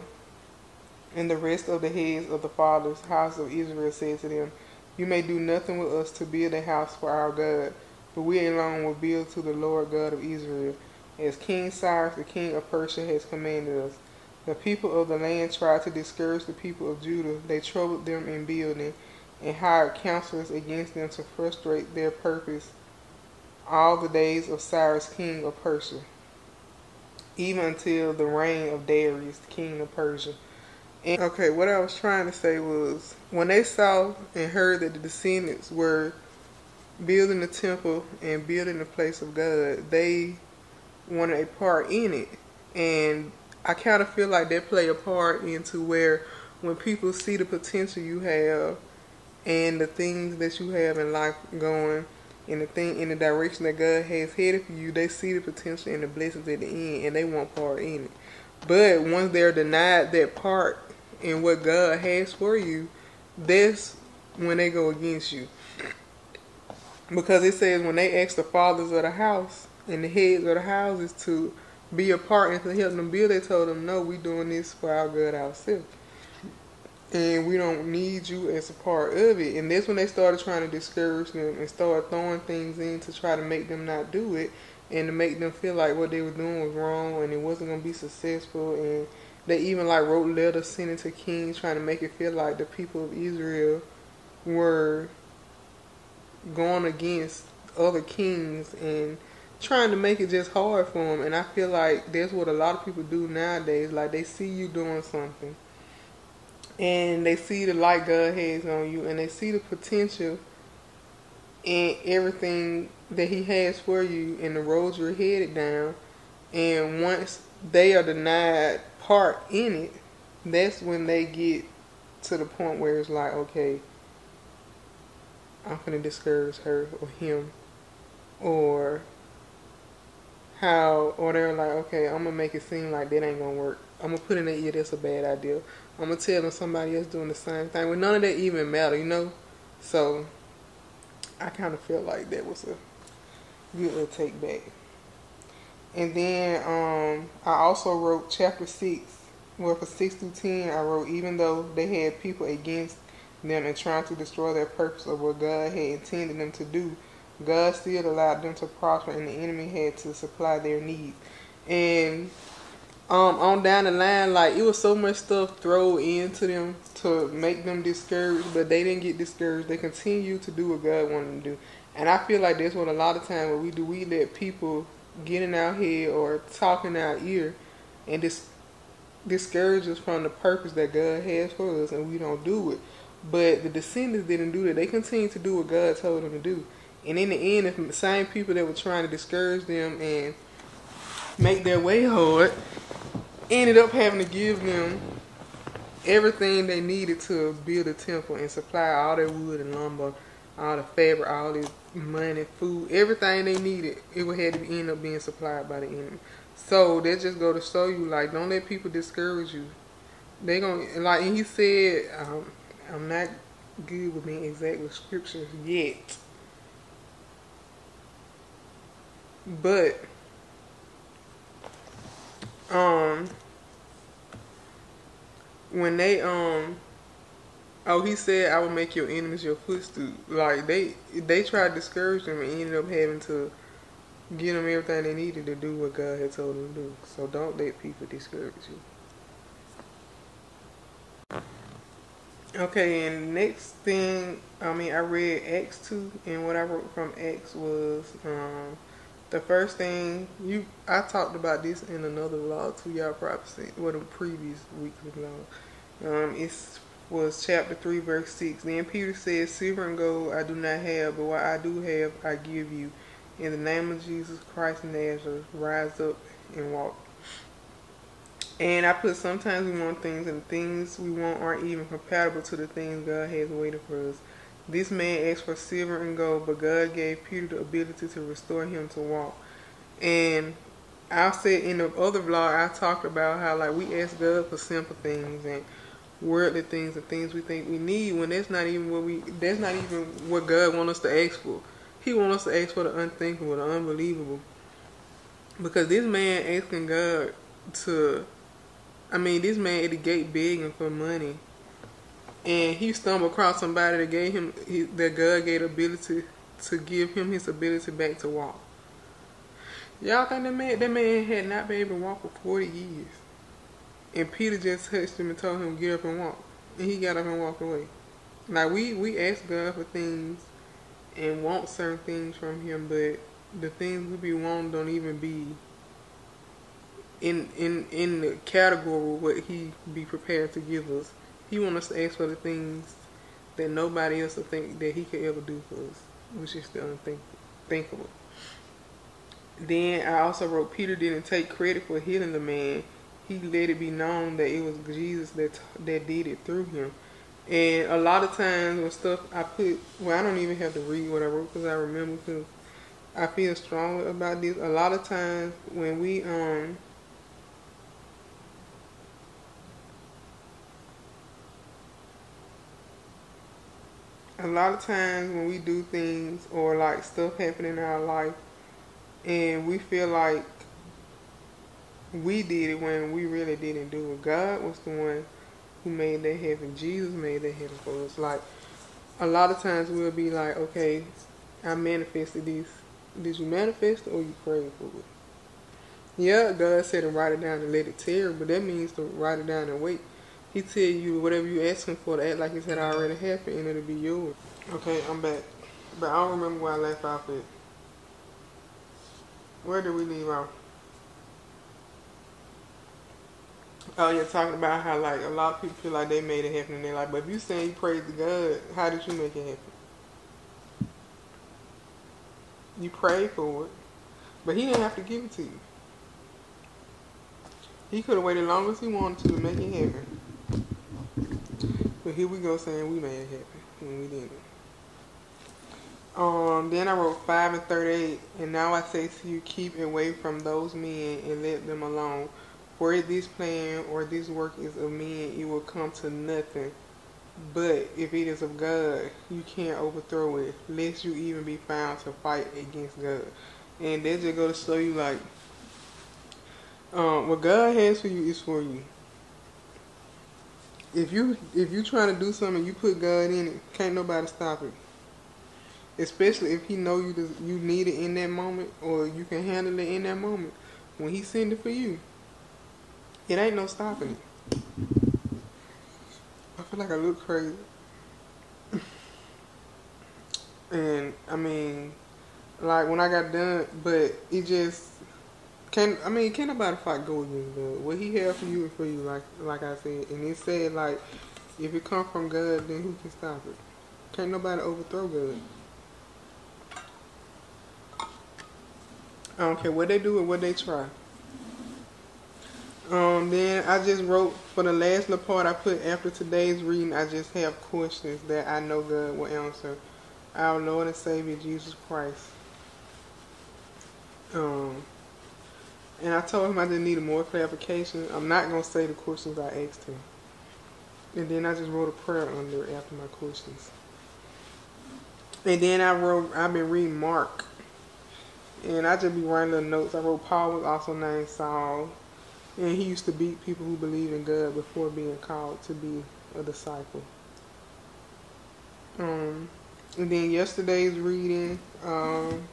and the rest of the heads of the fathers' house of Israel said to them, You may do nothing with us to build a house for our God, but we alone will build to the Lord God of Israel, as King Cyrus, the king of Persia, has commanded us. The people of the land tried to discourage the people of Judah. They troubled them in building and hired counselors against them to frustrate their purpose all the days of Cyrus, king of Persia, even until the reign of Darius, king of Persia. And, okay, what I was trying to say was when they saw and heard that the descendants were building the temple and building the place of God, they wanted a part in it. And I kind of feel like they play a part into where when people see the potential you have and the things that you have in life going in the thing in the direction that God has headed for you, they see the potential and the blessings at the end and they want part in it. But once they're denied that part in what God has for you, that's when they go against you. Because it says when they ask the fathers of the house and the heads of the houses to be a part and to help them build, they told them, no, we doing this for our good ourselves. And we don't need you as a part of it. And that's when they started trying to discourage them and start throwing things in to try to make them not do it and to make them feel like what they were doing was wrong and it wasn't going to be successful. And they even like wrote letters sending to kings trying to make it feel like the people of Israel were going against other kings and trying to make it just hard for them. And I feel like that's what a lot of people do nowadays. Like they see you doing something and they see the light God has on you and they see the potential in everything that He has for you and the roads you're headed down. And once they are denied part in it, that's when they get to the point where it's like, okay, I'm gonna discourage her or him, or how, or they're like, okay, I'm gonna make it seem like that ain't gonna work. I'm gonna put in their ear that's a bad idea. I'm gonna tell them somebody else doing the same thing. Well, none of that even matter, you know. So I kind of felt like that was a good little take back. And then um, I also wrote chapter six. Well, for six through ten, I wrote even though they had people against them and trying to destroy their purpose of what God had intended them to do, God still allowed them to prosper, and the enemy had to supply their needs. And um, on down the line, like it was so much stuff thrown into them to make them discouraged, but they didn't get discouraged. They continued to do what God wanted them to do, and I feel like that's what a lot of times what we do. We let people get in our head or talk in our ear, and just discourage us from the purpose that God has for us, and we don't do it. But the descendants didn't do that. They continued to do what God told them to do. And in the end, if the same people that were trying to discourage them and make their way hard ended up having to give them everything they needed to build a temple and supply all their wood and lumber, all the fabric, all the money, food, everything they needed. It would have to end up being supplied by the enemy. So that just go to show you, like, don't let people discourage you. They gonna like, and he said, um, I'm not good with being exact with scriptures yet, but um when they um oh he said I will make your enemies your footstool. Like they they tried to discourage them and ended up having to give them everything they needed to do what God had told them to do. So don't let people discourage you. Okay, and next thing, I mean, I read Acts 2, and what I wrote from Acts was, um, the first thing, you, I talked about this in another vlog too, y'all probably seen, well, the previous weekly vlog. Um, it was chapter 3, verse 6. Then Peter said, Silver and gold I do not have, but what I do have, I give you. In the name of Jesus Christ Nazareth, rise up and walk. And I put sometimes we want things, and things we want aren't even compatible to the things God has waiting for us. This man asked for silver and gold, but God gave Peter the ability to restore him to walk. And I said in the other vlog, I talked about how like we ask God for simple things and worldly things and things we think we need when that's not even what we that's not even what God wants us to ask for. He wants us to ask for the unthinkable, the unbelievable. Because this man asking God to I mean this man at the gate begging for money and he stumbled across somebody that gave him that God gave ability to give him his ability back to walk. Y'all think that man that man had not been able to walk for forty years. And Peter just touched him and told him get up and walk. And he got up and walked away. Now we, we ask God for things and want certain things from him, but the things we be wanting don't even be in in in the category of what he be prepared to give us. He want us to ask for the things that nobody else will think that he could ever do for us, which is unthinkable. Then I also wrote Peter didn't take credit for healing the man. He let it be known that it was Jesus that that did it through him. And a lot of times when stuff I put, well, I don't even have to read what I wrote because I remember because I feel strongly about this. A lot of times when we um a lot of times when we do things or like stuff happen in our life and we feel like we did it when we really didn't do it. God was the one who made that happen. Jesus made that happen for us. Like a lot of times we'll be like, okay, I manifested this. Did you manifest or you prayed for it? Yeah, God said to write it down and let it tear, but that means to write it down and wait. He tell you whatever you asking for to act like it had already happened and it'll be yours. Okay, I'm back. But I don't remember where I left off at. Where did we leave off? Oh, you're talking about how like a lot of people feel like they made it happen in their life. But if you saying you praise to God, how did you make it happen? You prayed for it, but He didn't have to give it to you. He could have waited as long as He wanted to to make it happen. But here we go saying we made it happen when we didn't. Um, then I wrote 5 and 38, and now I say to you, keep away from those men and let them alone. For if this plan or this work is of men, it will come to nothing. But if it is of God, you can't overthrow it, lest you even be found to fight against God. And that just go to show you, like, um, what God has for you is for you. If you if you trying to do something, you put God in it. Can't nobody stop it. Especially if he know you you need it in that moment or you can handle it in that moment. When he send it for you it ain't no stopping it. I feel like i look crazy. <laughs> And i mean like when i got done but it just can I mean can't nobody fight go against God. What he have for you is for you, like like I said. And He said like if it come from God then who can stop it? Can't nobody overthrow God. I don't care what they do or what they try. Um, then I just wrote for the last little part I put after today's reading. I just have questions that I know God will answer. Our Lord and Savior Jesus Christ. Um, and I told him I didn't need more clarification. I'm not gonna say the questions I asked him. And then I just wrote a prayer under after my questions. And then I wrote. I've been reading Mark and I just be writing little notes. I wrote Paul was also named Saul, and he used to beat people who believe in God before being called to be a disciple. Um, and then yesterday's reading, um,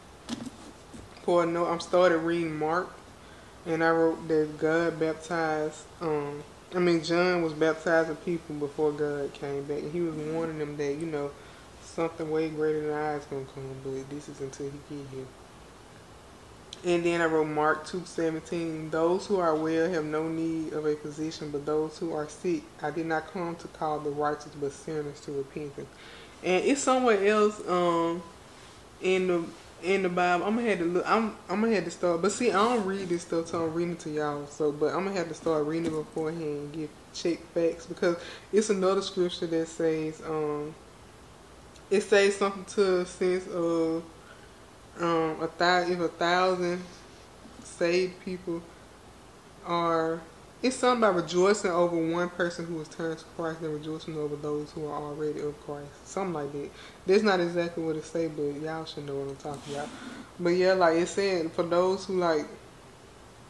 for a note, I'm started reading Mark, and I wrote that God baptized. Um, I mean, John was baptizing people before God came back, and he was warning them that you know something way greater than I is gonna come, but this is until he get here. And then I wrote Mark 2.17, Those who are well have no need of a physician, but those who are sick, I did not come to call the righteous, but sinners to repentance. And it's somewhere else um, in the in the Bible. I'm gonna have to look. I'm I'm gonna have to start. But see, I don't read this stuff, so I'm reading to y'all. So, but I'm gonna have to start reading it beforehand and give check facts because it's another scripture that says um it says something to a sense of um a thousand if a thousand saved people are it's something about rejoicing over one person who has turned to Christ and rejoicing over those who are already of Christ. Something like that. That's not exactly what it say, but y'all should know what I'm talking about. But yeah, like it said, for those who like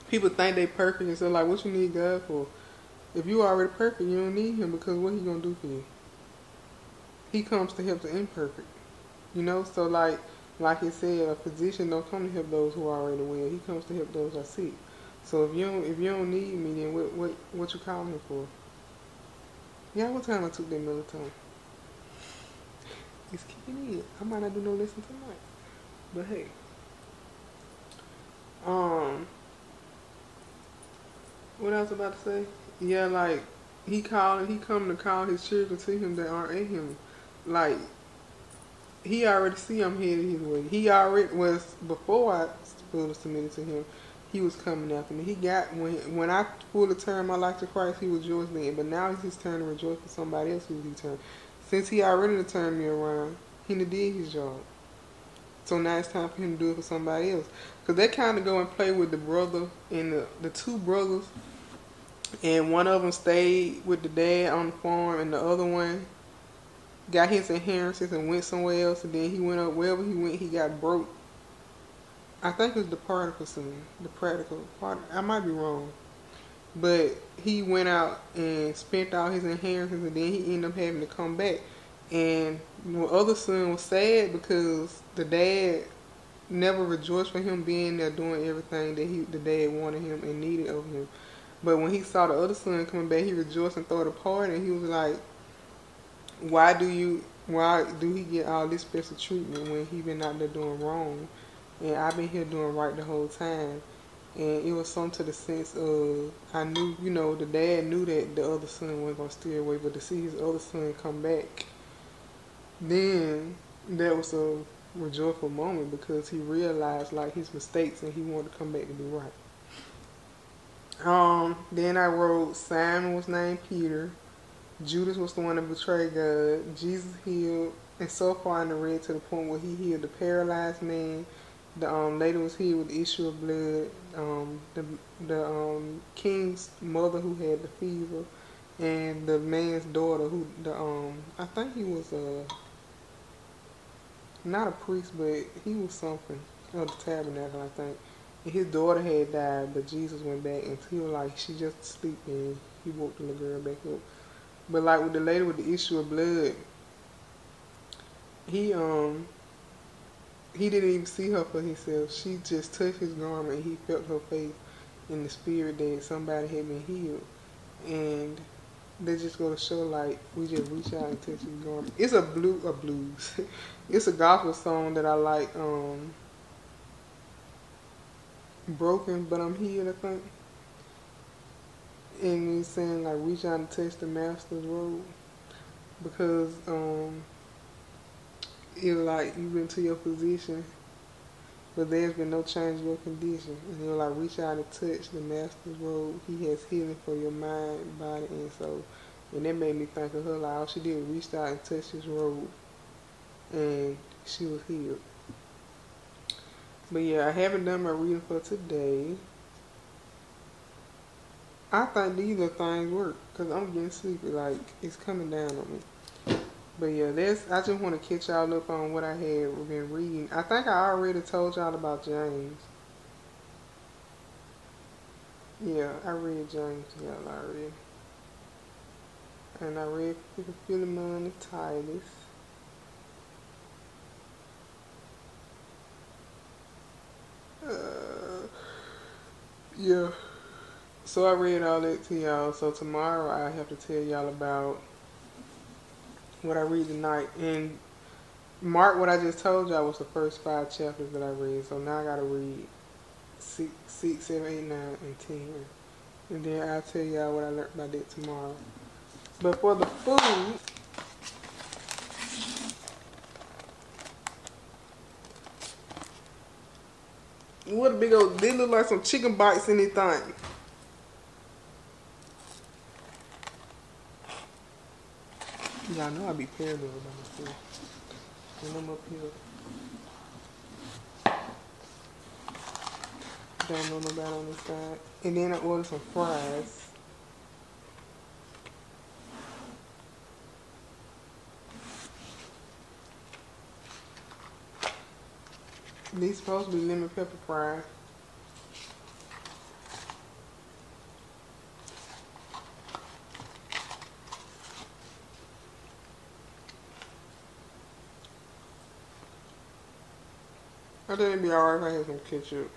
people think they perfect and so like what you need God for? If you already perfect, you don't need him because what he gonna do for you? He comes to help the imperfect. You know, so like like it said, a physician don't come to help those who are already well. He comes to help those who are sick. So if you don't if you don't need me, then what what what you calling me for? Yeah, what time I took that melatonin? It's kicking in. I might not do no listen tonight, but hey. Um, what else about to say? Yeah, like he calling, he come to call his children to him that aren't in him. Like he already see I'm headed his way. He already was before I fully submitted to him. He was coming after me. He got when when I fully turned my life to Christ, he rejoiced then. But now it's his turn to rejoice for somebody else who's turned. Since he already turned me around, he did his job. So now it's time for him to do it for somebody else. Cause they kind of go and play with the brother and the the two brothers, and one of them stayed with the dad on the farm, and the other one got his inheritances and went somewhere else, and then he went up wherever he went, he got broke. I think it was the particle son, the practical part. I might be wrong, but he went out and spent all his inheritance, and then he ended up having to come back. And the other son was sad because the dad never rejoiced for him being there doing everything that he the dad wanted him and needed of him. But when he saw the other son coming back, he rejoiced and threw a party, and he was like, why do you why do he get all this special treatment when he been out there doing wrong and I've been here doing right the whole time and it was something to the sense of I knew you know the dad knew that the other son wasn't gonna steer away but to see his other son come back then that was a joyful moment because he realized like his mistakes and he wanted to come back to do right um then I wrote Simon was named Peter Judas was the one that betrayed God. Jesus healed, and so far in the red to the point where he healed the paralyzed man. The um, lady was healed with the issue of blood. Um, the the um, king's mother who had the fever, and the man's daughter who the um I think he was a not a priest, but he was something of the tabernacle. I think. And his daughter had died, but Jesus went back and he was like she just sleeping. He woke the little girl back up. But like with the lady with the issue of blood, he um he didn't even see her for himself. She just touched his garment he felt her faith in the spirit that somebody had been healed. And they just go to show like we just reach out and touch his garment. It's a blue a blues. <laughs> it's a gospel song that I like, um Broken But I'm Healed I think and he's saying like reach out and touch the master's robe because um it's like you've been to your position but there's been no change in your condition. And he'll like reach out and touch the master's robe he has healing for your mind body and soul. And that made me think of her like all she did was reach out and touch his robe and she was healed. But yeah I haven't done my reading for today. I think these are things work because I'm getting sleepy. Like it's coming down on me. But yeah, that's. I just want to catch y'all up on what I had been reading. I think I already told y'all about James. Yeah, I read James y'all already. And I read Philemon and Titus. Uh, yeah. So I read all that to y'all. So tomorrow I have to tell y'all about what I read tonight. And mark what I just told y'all was the first five chapters that I read. So now I gotta read six, six, seven, eight, nine, and ten. And then I'll tell y'all what I learned about that tomorrow. But for the food, What a big old, they look like some chicken bites in this thing. Y'all know I be paranoid about. When I'm up here. Don't know on this side. And then I ordered some fries. These supposed to be lemon pepper fries. Think it'd be alright if I had some ketchup.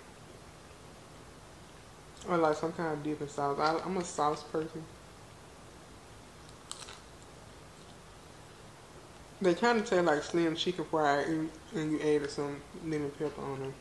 Or like some kind of dipping sauce. I, I'm a sauce person. They kind of taste like slim chicken fry and, and you added some lemon pepper on them.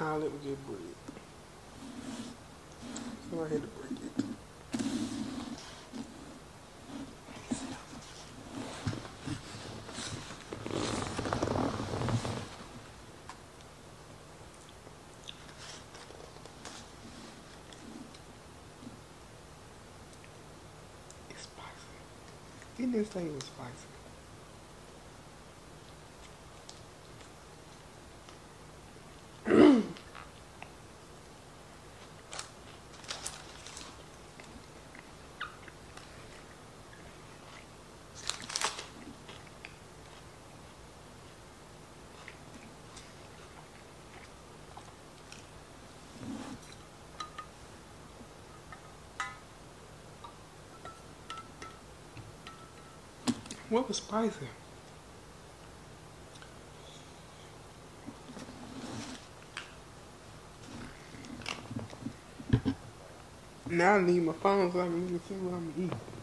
I'll let me get bread. So I had to break it. It's spicy. Didn't say it was spicy? What was spicy? Now I need my phone so I can see what I'm eating.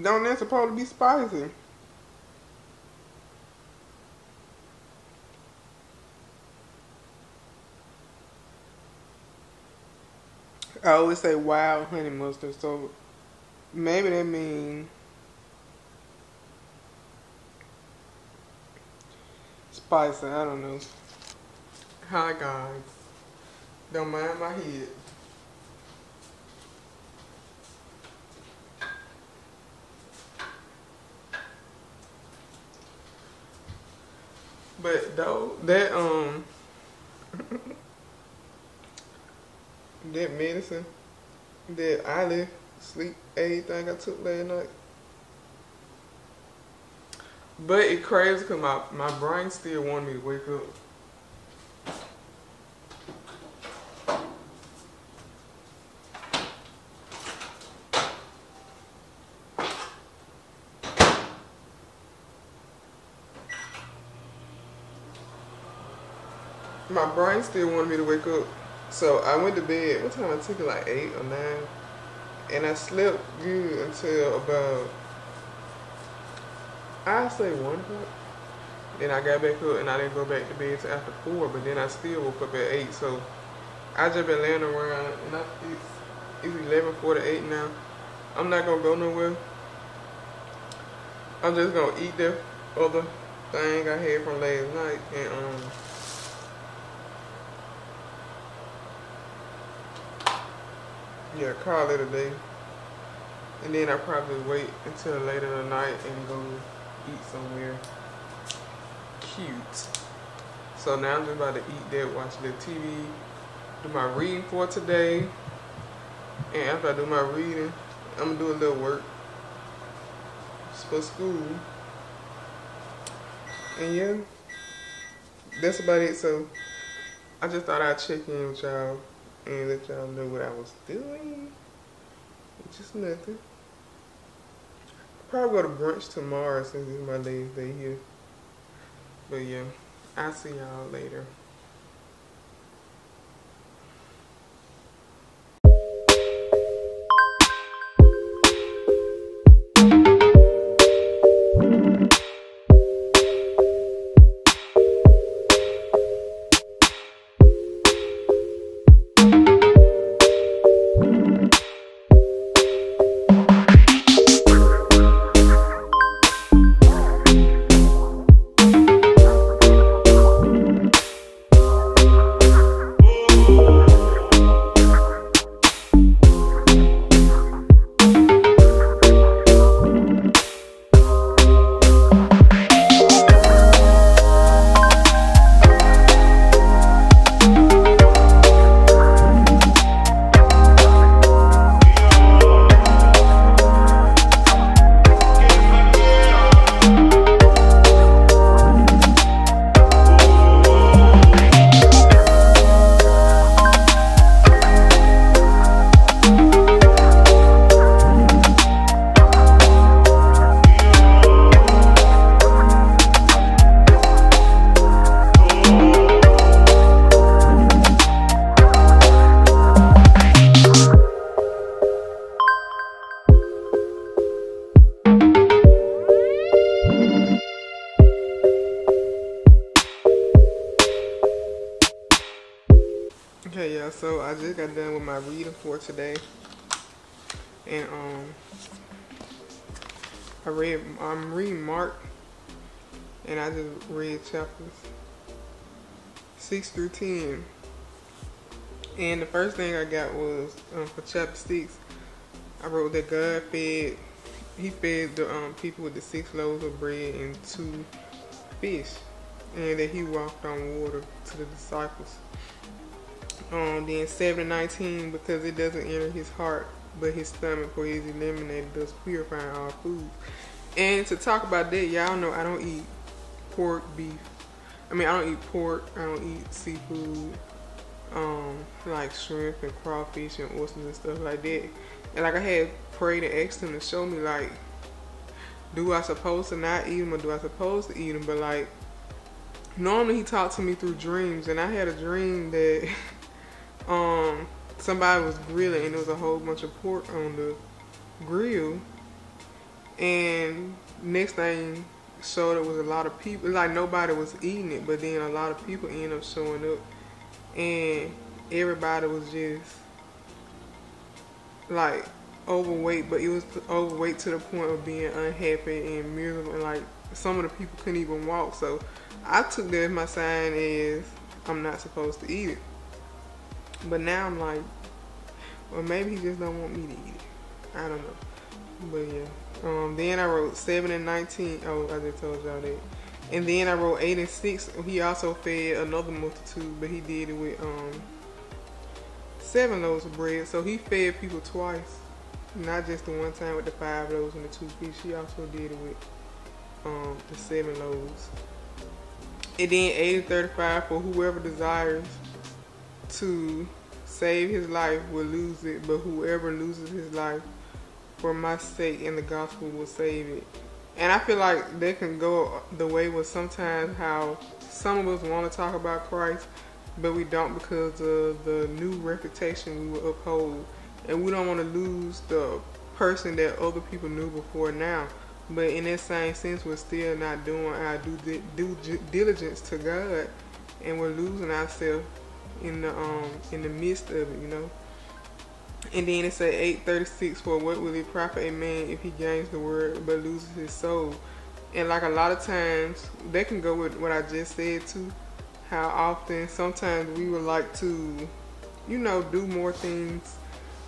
Don't that supposed to be spicy? I always say wild honey mustard, so maybe that mean spicy. I don't know. Hi guys, don't mind my head. But though that um <laughs> that medicine, that eyelid sleep aid thing I took last night. But it crazy because my, my brain still wanted me to wake up. My brain still wanted me to wake up. So I went to bed. What time I took it? Like eight or nine. And I slept good until about I say one o'clock. Then I got back up and I didn't go back to bed till after four. But then I still woke up at eight. So I just been laying around and I, it's it's eleven forty eight now. I'm not gonna go nowhere. I'm just gonna eat the other thing I had from last night and um. Yeah, call it a day. And then I probably wait until later in the night and go eat somewhere cute. So now I'm just about to eat that, watch the TV, do my reading for today. And after I do my reading, I'm gonna do a little work for school. And yeah, that's about it. So I just thought I'd check in with y'all and let y'all know what I was doing. Just nothing. Probably go to brunch tomorrow since it's my last day here. But yeah, I'll see y'all later. through 10. And the first thing I got was um, for chapter 6, I wrote that God fed, He fed the um, people with the six loaves of bread and two fish, and that He walked on water to the disciples. Um, then 7 19, because it doesn't enter His heart but His stomach, for He is eliminated, thus purifying all food. And to talk about that, y'all know I don't eat pork, beef, I mean, I don't eat pork. I don't eat seafood, um, like shrimp and crawfish and oysters and stuff like that. And like I had prayed and asked him to show me, like, do I supposed to not eat them or do I supposed to eat them? But like, normally he talked to me through dreams, and I had a dream that. <laughs> um somebody was grilling and there was a whole bunch of pork on the grill and next thing showed it was a lot of people like nobody was eating it but then a lot of people ended up showing up and everybody was just like overweight but it was overweight to the point of being unhappy and miserable and like some of the people couldn't even walk so I took that as my sign is I'm not supposed to eat it but now I'm like, well, maybe he just don't want me to eat it. I don't know. But yeah. Um, then I wrote 7 and 19. Oh, I just told y'all that. And then I wrote 8 and 6. He also fed another multitude, but he did it with um, 7 loaves of bread. So he fed people twice. Not just the one time with the 5 loaves and the 2 fish. He also did it with um, the 7 loaves. And then 8 and 35 for whoever desires to save his life will lose it, but whoever loses his life for my sake and the gospel will save it. And I feel like they can go the way with sometimes how some of us want to talk about Christ, but we don't because of the new reputation we will uphold. And we don't want to lose the person that other people knew before now. But in that same sense, we're still not doing our due, due diligence to God, and we're losing ourselves in the um in the midst of it, you know. And then it said 836 for what will it profit a man if he gains the world but loses his soul? And like a lot of times that can go with what I just said too. How often sometimes we would like to, you know, do more things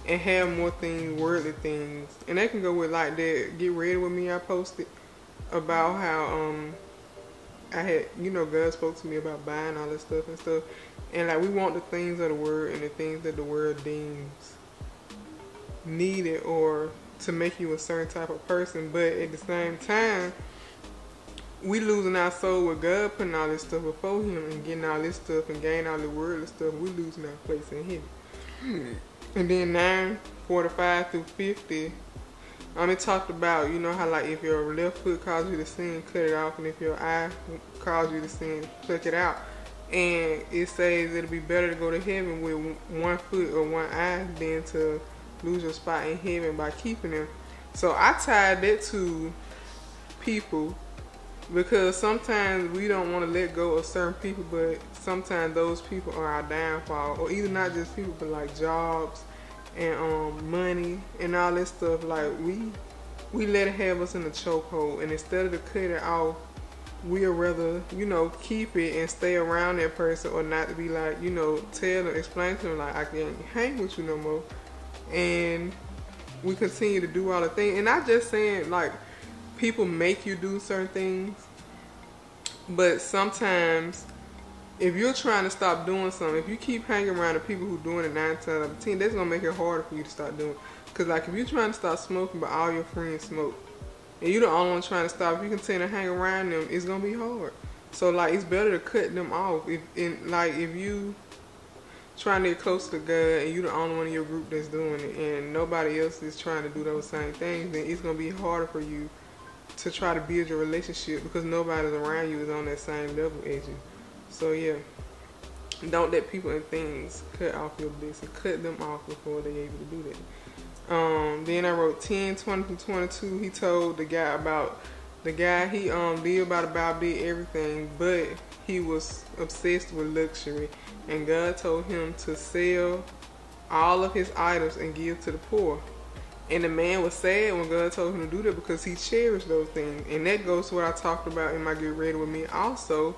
and have more things, worldly things. And that can go with like that get ready with me I posted about how um I had you know God spoke to me about buying all this stuff and stuff and like we want the things of the world and the things that the world deems needed or to make you a certain type of person. But at the same time, we losing our soul with God putting all this stuff before Him and getting all this stuff and gaining all the worldly stuff. We losing our place in Him. And then nine forty-five through fifty. Um, it talked about you know how like if your left foot causes you to sin, cut it off, and if your eye causes you to sin, pluck it out. And it says it'll be better to go to heaven with one foot or one eye than to lose your spot in heaven by keeping them. So I tied that to people because sometimes we don't want to let go of certain people, but sometimes those people are our downfall, or either not just people, but like jobs and um, money and all that stuff. Like we we let it have us in a chokehold, and instead of to cut it off, we'd rather you know keep it and stay around that person, or not to be like you know tell them, explain to them like I can't hang with you no more, and we continue to do all the things. And not just saying like people make you do certain things, but sometimes if you're trying to stop doing something, if you keep hanging around the people who doing it nine times out of ten, that's gonna make it harder for you to start doing. Cause like if you're trying to stop smoking, but all your friends smoke, and you're the only one trying to stop, if you continue to hang around them, it's gonna be hard. So like it's better to cut them off. If in like if you trying to get close to God and you're the only one in your group that's doing it, and nobody else is trying to do those same things, then it's gonna be harder for you to try to build your relationship because nobody's around you is on that same level as you. So yeah, don't let people and things cut off your blessing. Cut them off before they're able to do that. Um, then I wrote 10, 20 from 22. He told the guy about the guy he um lived by the Bible, did everything, but he was obsessed with luxury, and God told him to sell all of his items and give to the poor. And the man was sad when God told him to do that because he cherished those things. And that goes to what I talked about in my Get Ready With Me also,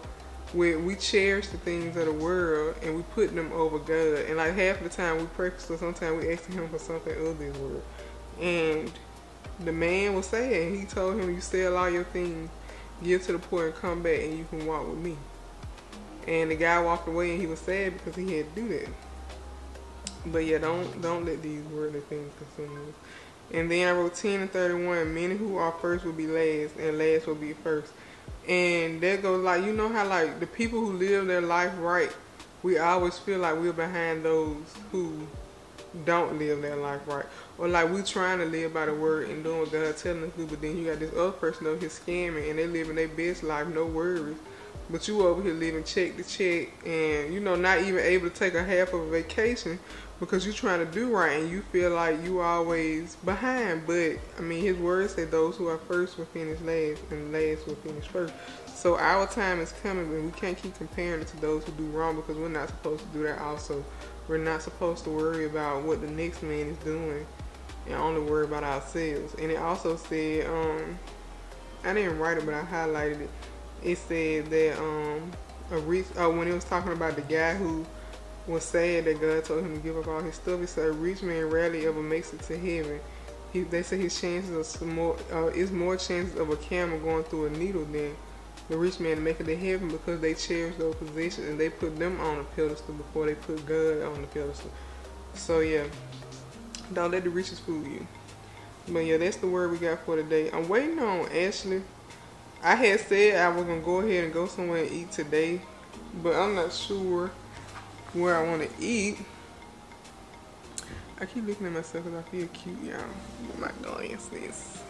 where we cherish the things of the world and we put them over God. And like half the time we pray, so sometimes we asking him for something other than word. And the man was sad. He told him, you sell all your things, give to the poor and come back and you can walk with me. And the guy walked away and he was sad because he had to do that. But yeah, don't don't let these worldly things consume you. And then I wrote 10 and 31, many who are first will be last, and last will be first. And that goes like, you know how like the people who live their life right, we always feel like we're behind those who don't live their life right. Or like we trying to live by the word and doing what God telling us to do, but then you got this other person over here scamming and they living their best life, no worries. But you over here living check to check and you know not even able to take a half of a vacation because you're trying to do right and you feel like you always behind. But I mean, His word said those who are first will finish last, and last will finish first. So our time is coming, but we can't keep comparing it to those who do wrong because we're not supposed to do that. Also, we're not supposed to worry about what the next man is doing and only worry about ourselves. And it also said, um, I didn't write it, but I highlighted it. It said that um, a uh, when it was talking about the guy who was sad that God told him to give up all his stuff. He said a rich man rarely ever makes it to heaven. He, they say his chances are more uh, is more chances of a camel going through a needle than the rich man making it to heaven because they cherish those positions and they put them on a pedestal before they put God on the pedestal. So yeah, don't let the riches fool you. But yeah, that's the word we got for today. I'm waiting on Ashley. I had said I was gonna go ahead and go somewhere and eat today, but I'm not sure where I want to eat. I keep looking at myself because I feel cute, y'all. My glasses.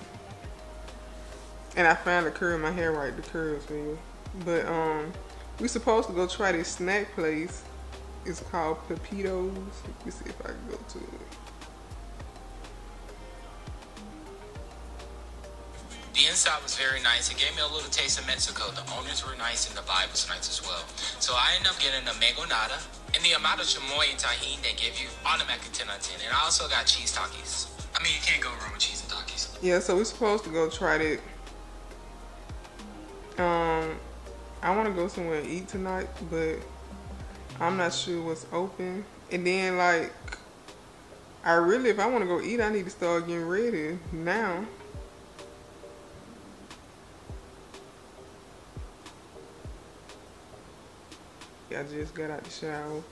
And I found the curl in my hair right, the curls feel. But um, we supposed to go try this snack place. It's called Pepitos. Let me see if I can go to it. The inside was very nice. It gave me a little taste of Mexico. The owners were nice and the vibe was nice as well. So I ended up getting a mangonada and the amount of chamoy and Tajín they give you, automatically 10 on 10. And I also got cheese takis. I mean, you can't go wrong with cheese and takis. Yeah, so we're supposed to go try it. Um, I want to go somewhere and eat tonight, but I'm not sure what's open. And then, like, I really, if I want to go eat, I need to start getting ready now. I just got out the shower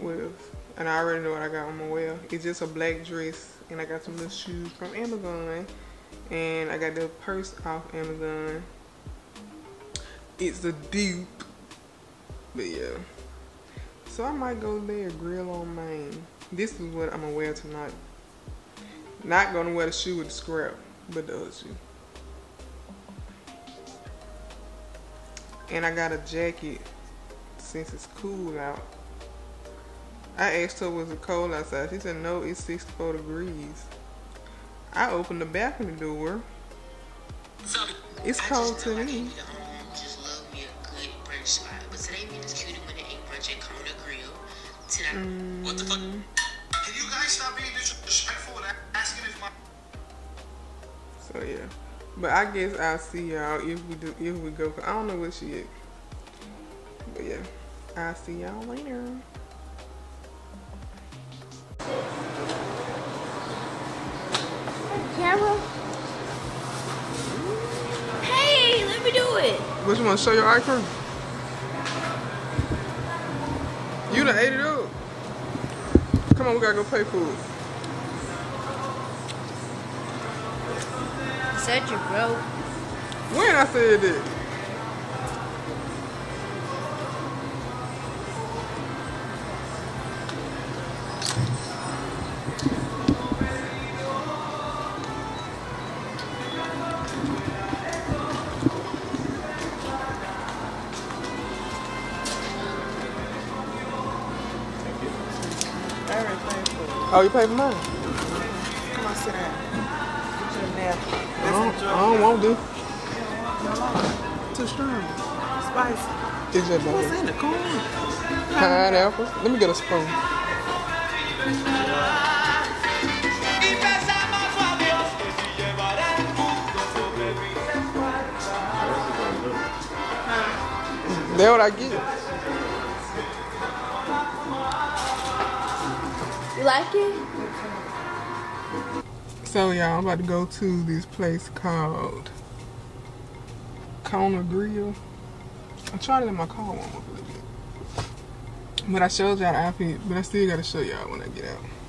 with, and I already know what I got on my way. It's just a black dress, and I got some little shoes from Amazon, and I got the purse off Amazon. it's a dupe. But yeah. So I might go there, grill on Main. This is what I'm gonna wear tonight. Not gonna wear the shoe with the scrap, but the other shoe. And I got a jacket since it's cool out. I asked her was it cold outside. She said no, it's 64 degrees. I opened the balcony door. It's cold to me. Mm. What the fuck? Can you guys stop being disrespectful and asking if my So yeah, but I guess I'll see y'all if we do if we go. I don't know where she is, but yeah, I'll see y'all later. Camera. Hey, let me do it. What you want to show your ice cream? You done ate it up. Come on, we gotta go pay for it. Said you broke. When I said that? Oh, you pay for mine? Come on, sit down. Get you a nap. I don't, I don't want this. Too strong. Spicy. It's just What's in the corn? pineapple. Let me get a spoon. That's what I get. You like it? So y'all, I'm about to go to this place called Kona Grill. I'm trying to let my car warm up a little bit. But I showed y'all the outfit, but I still gotta show y'all when I get out.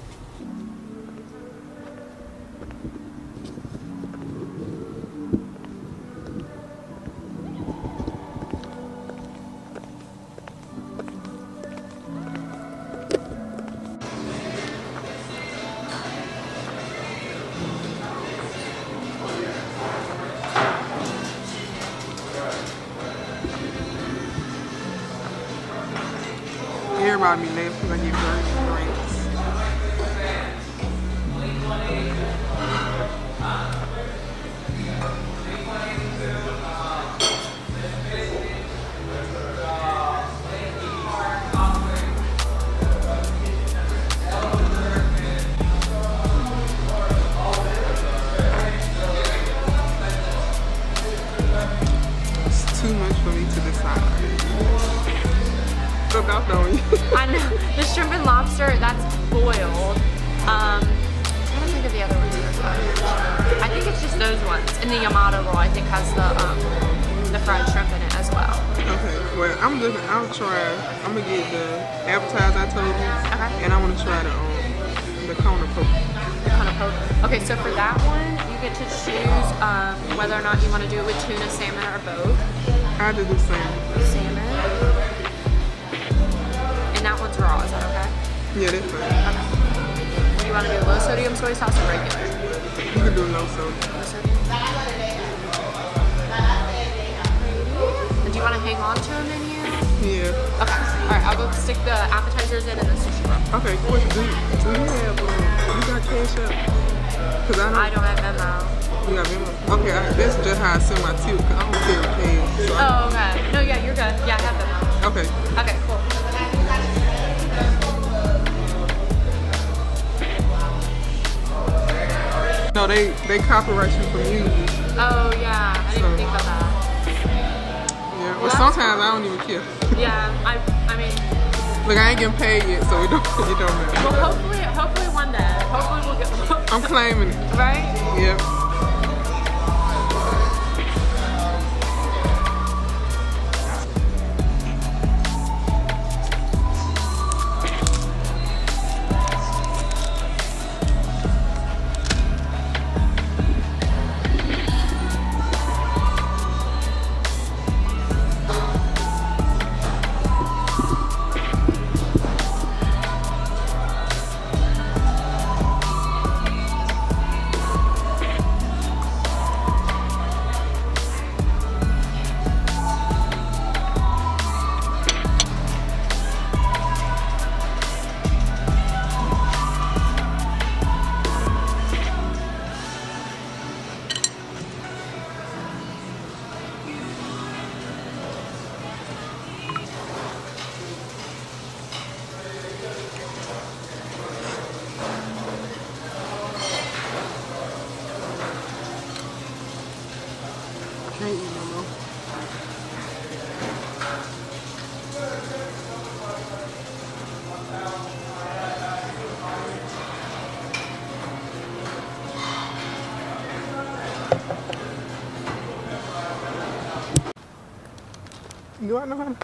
Do I know how to?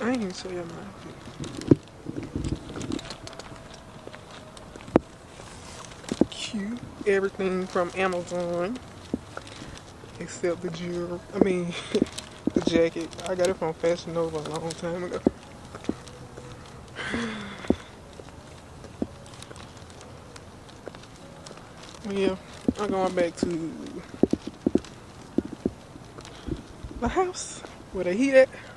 I ain't even show you my outfit. Cute. Everything from Amazon. Except the jewelry. I mean, <laughs> the jacket. I got it from Fashion Nova a long time ago. <sighs> Yeah, I'm going back to the house where they heat at.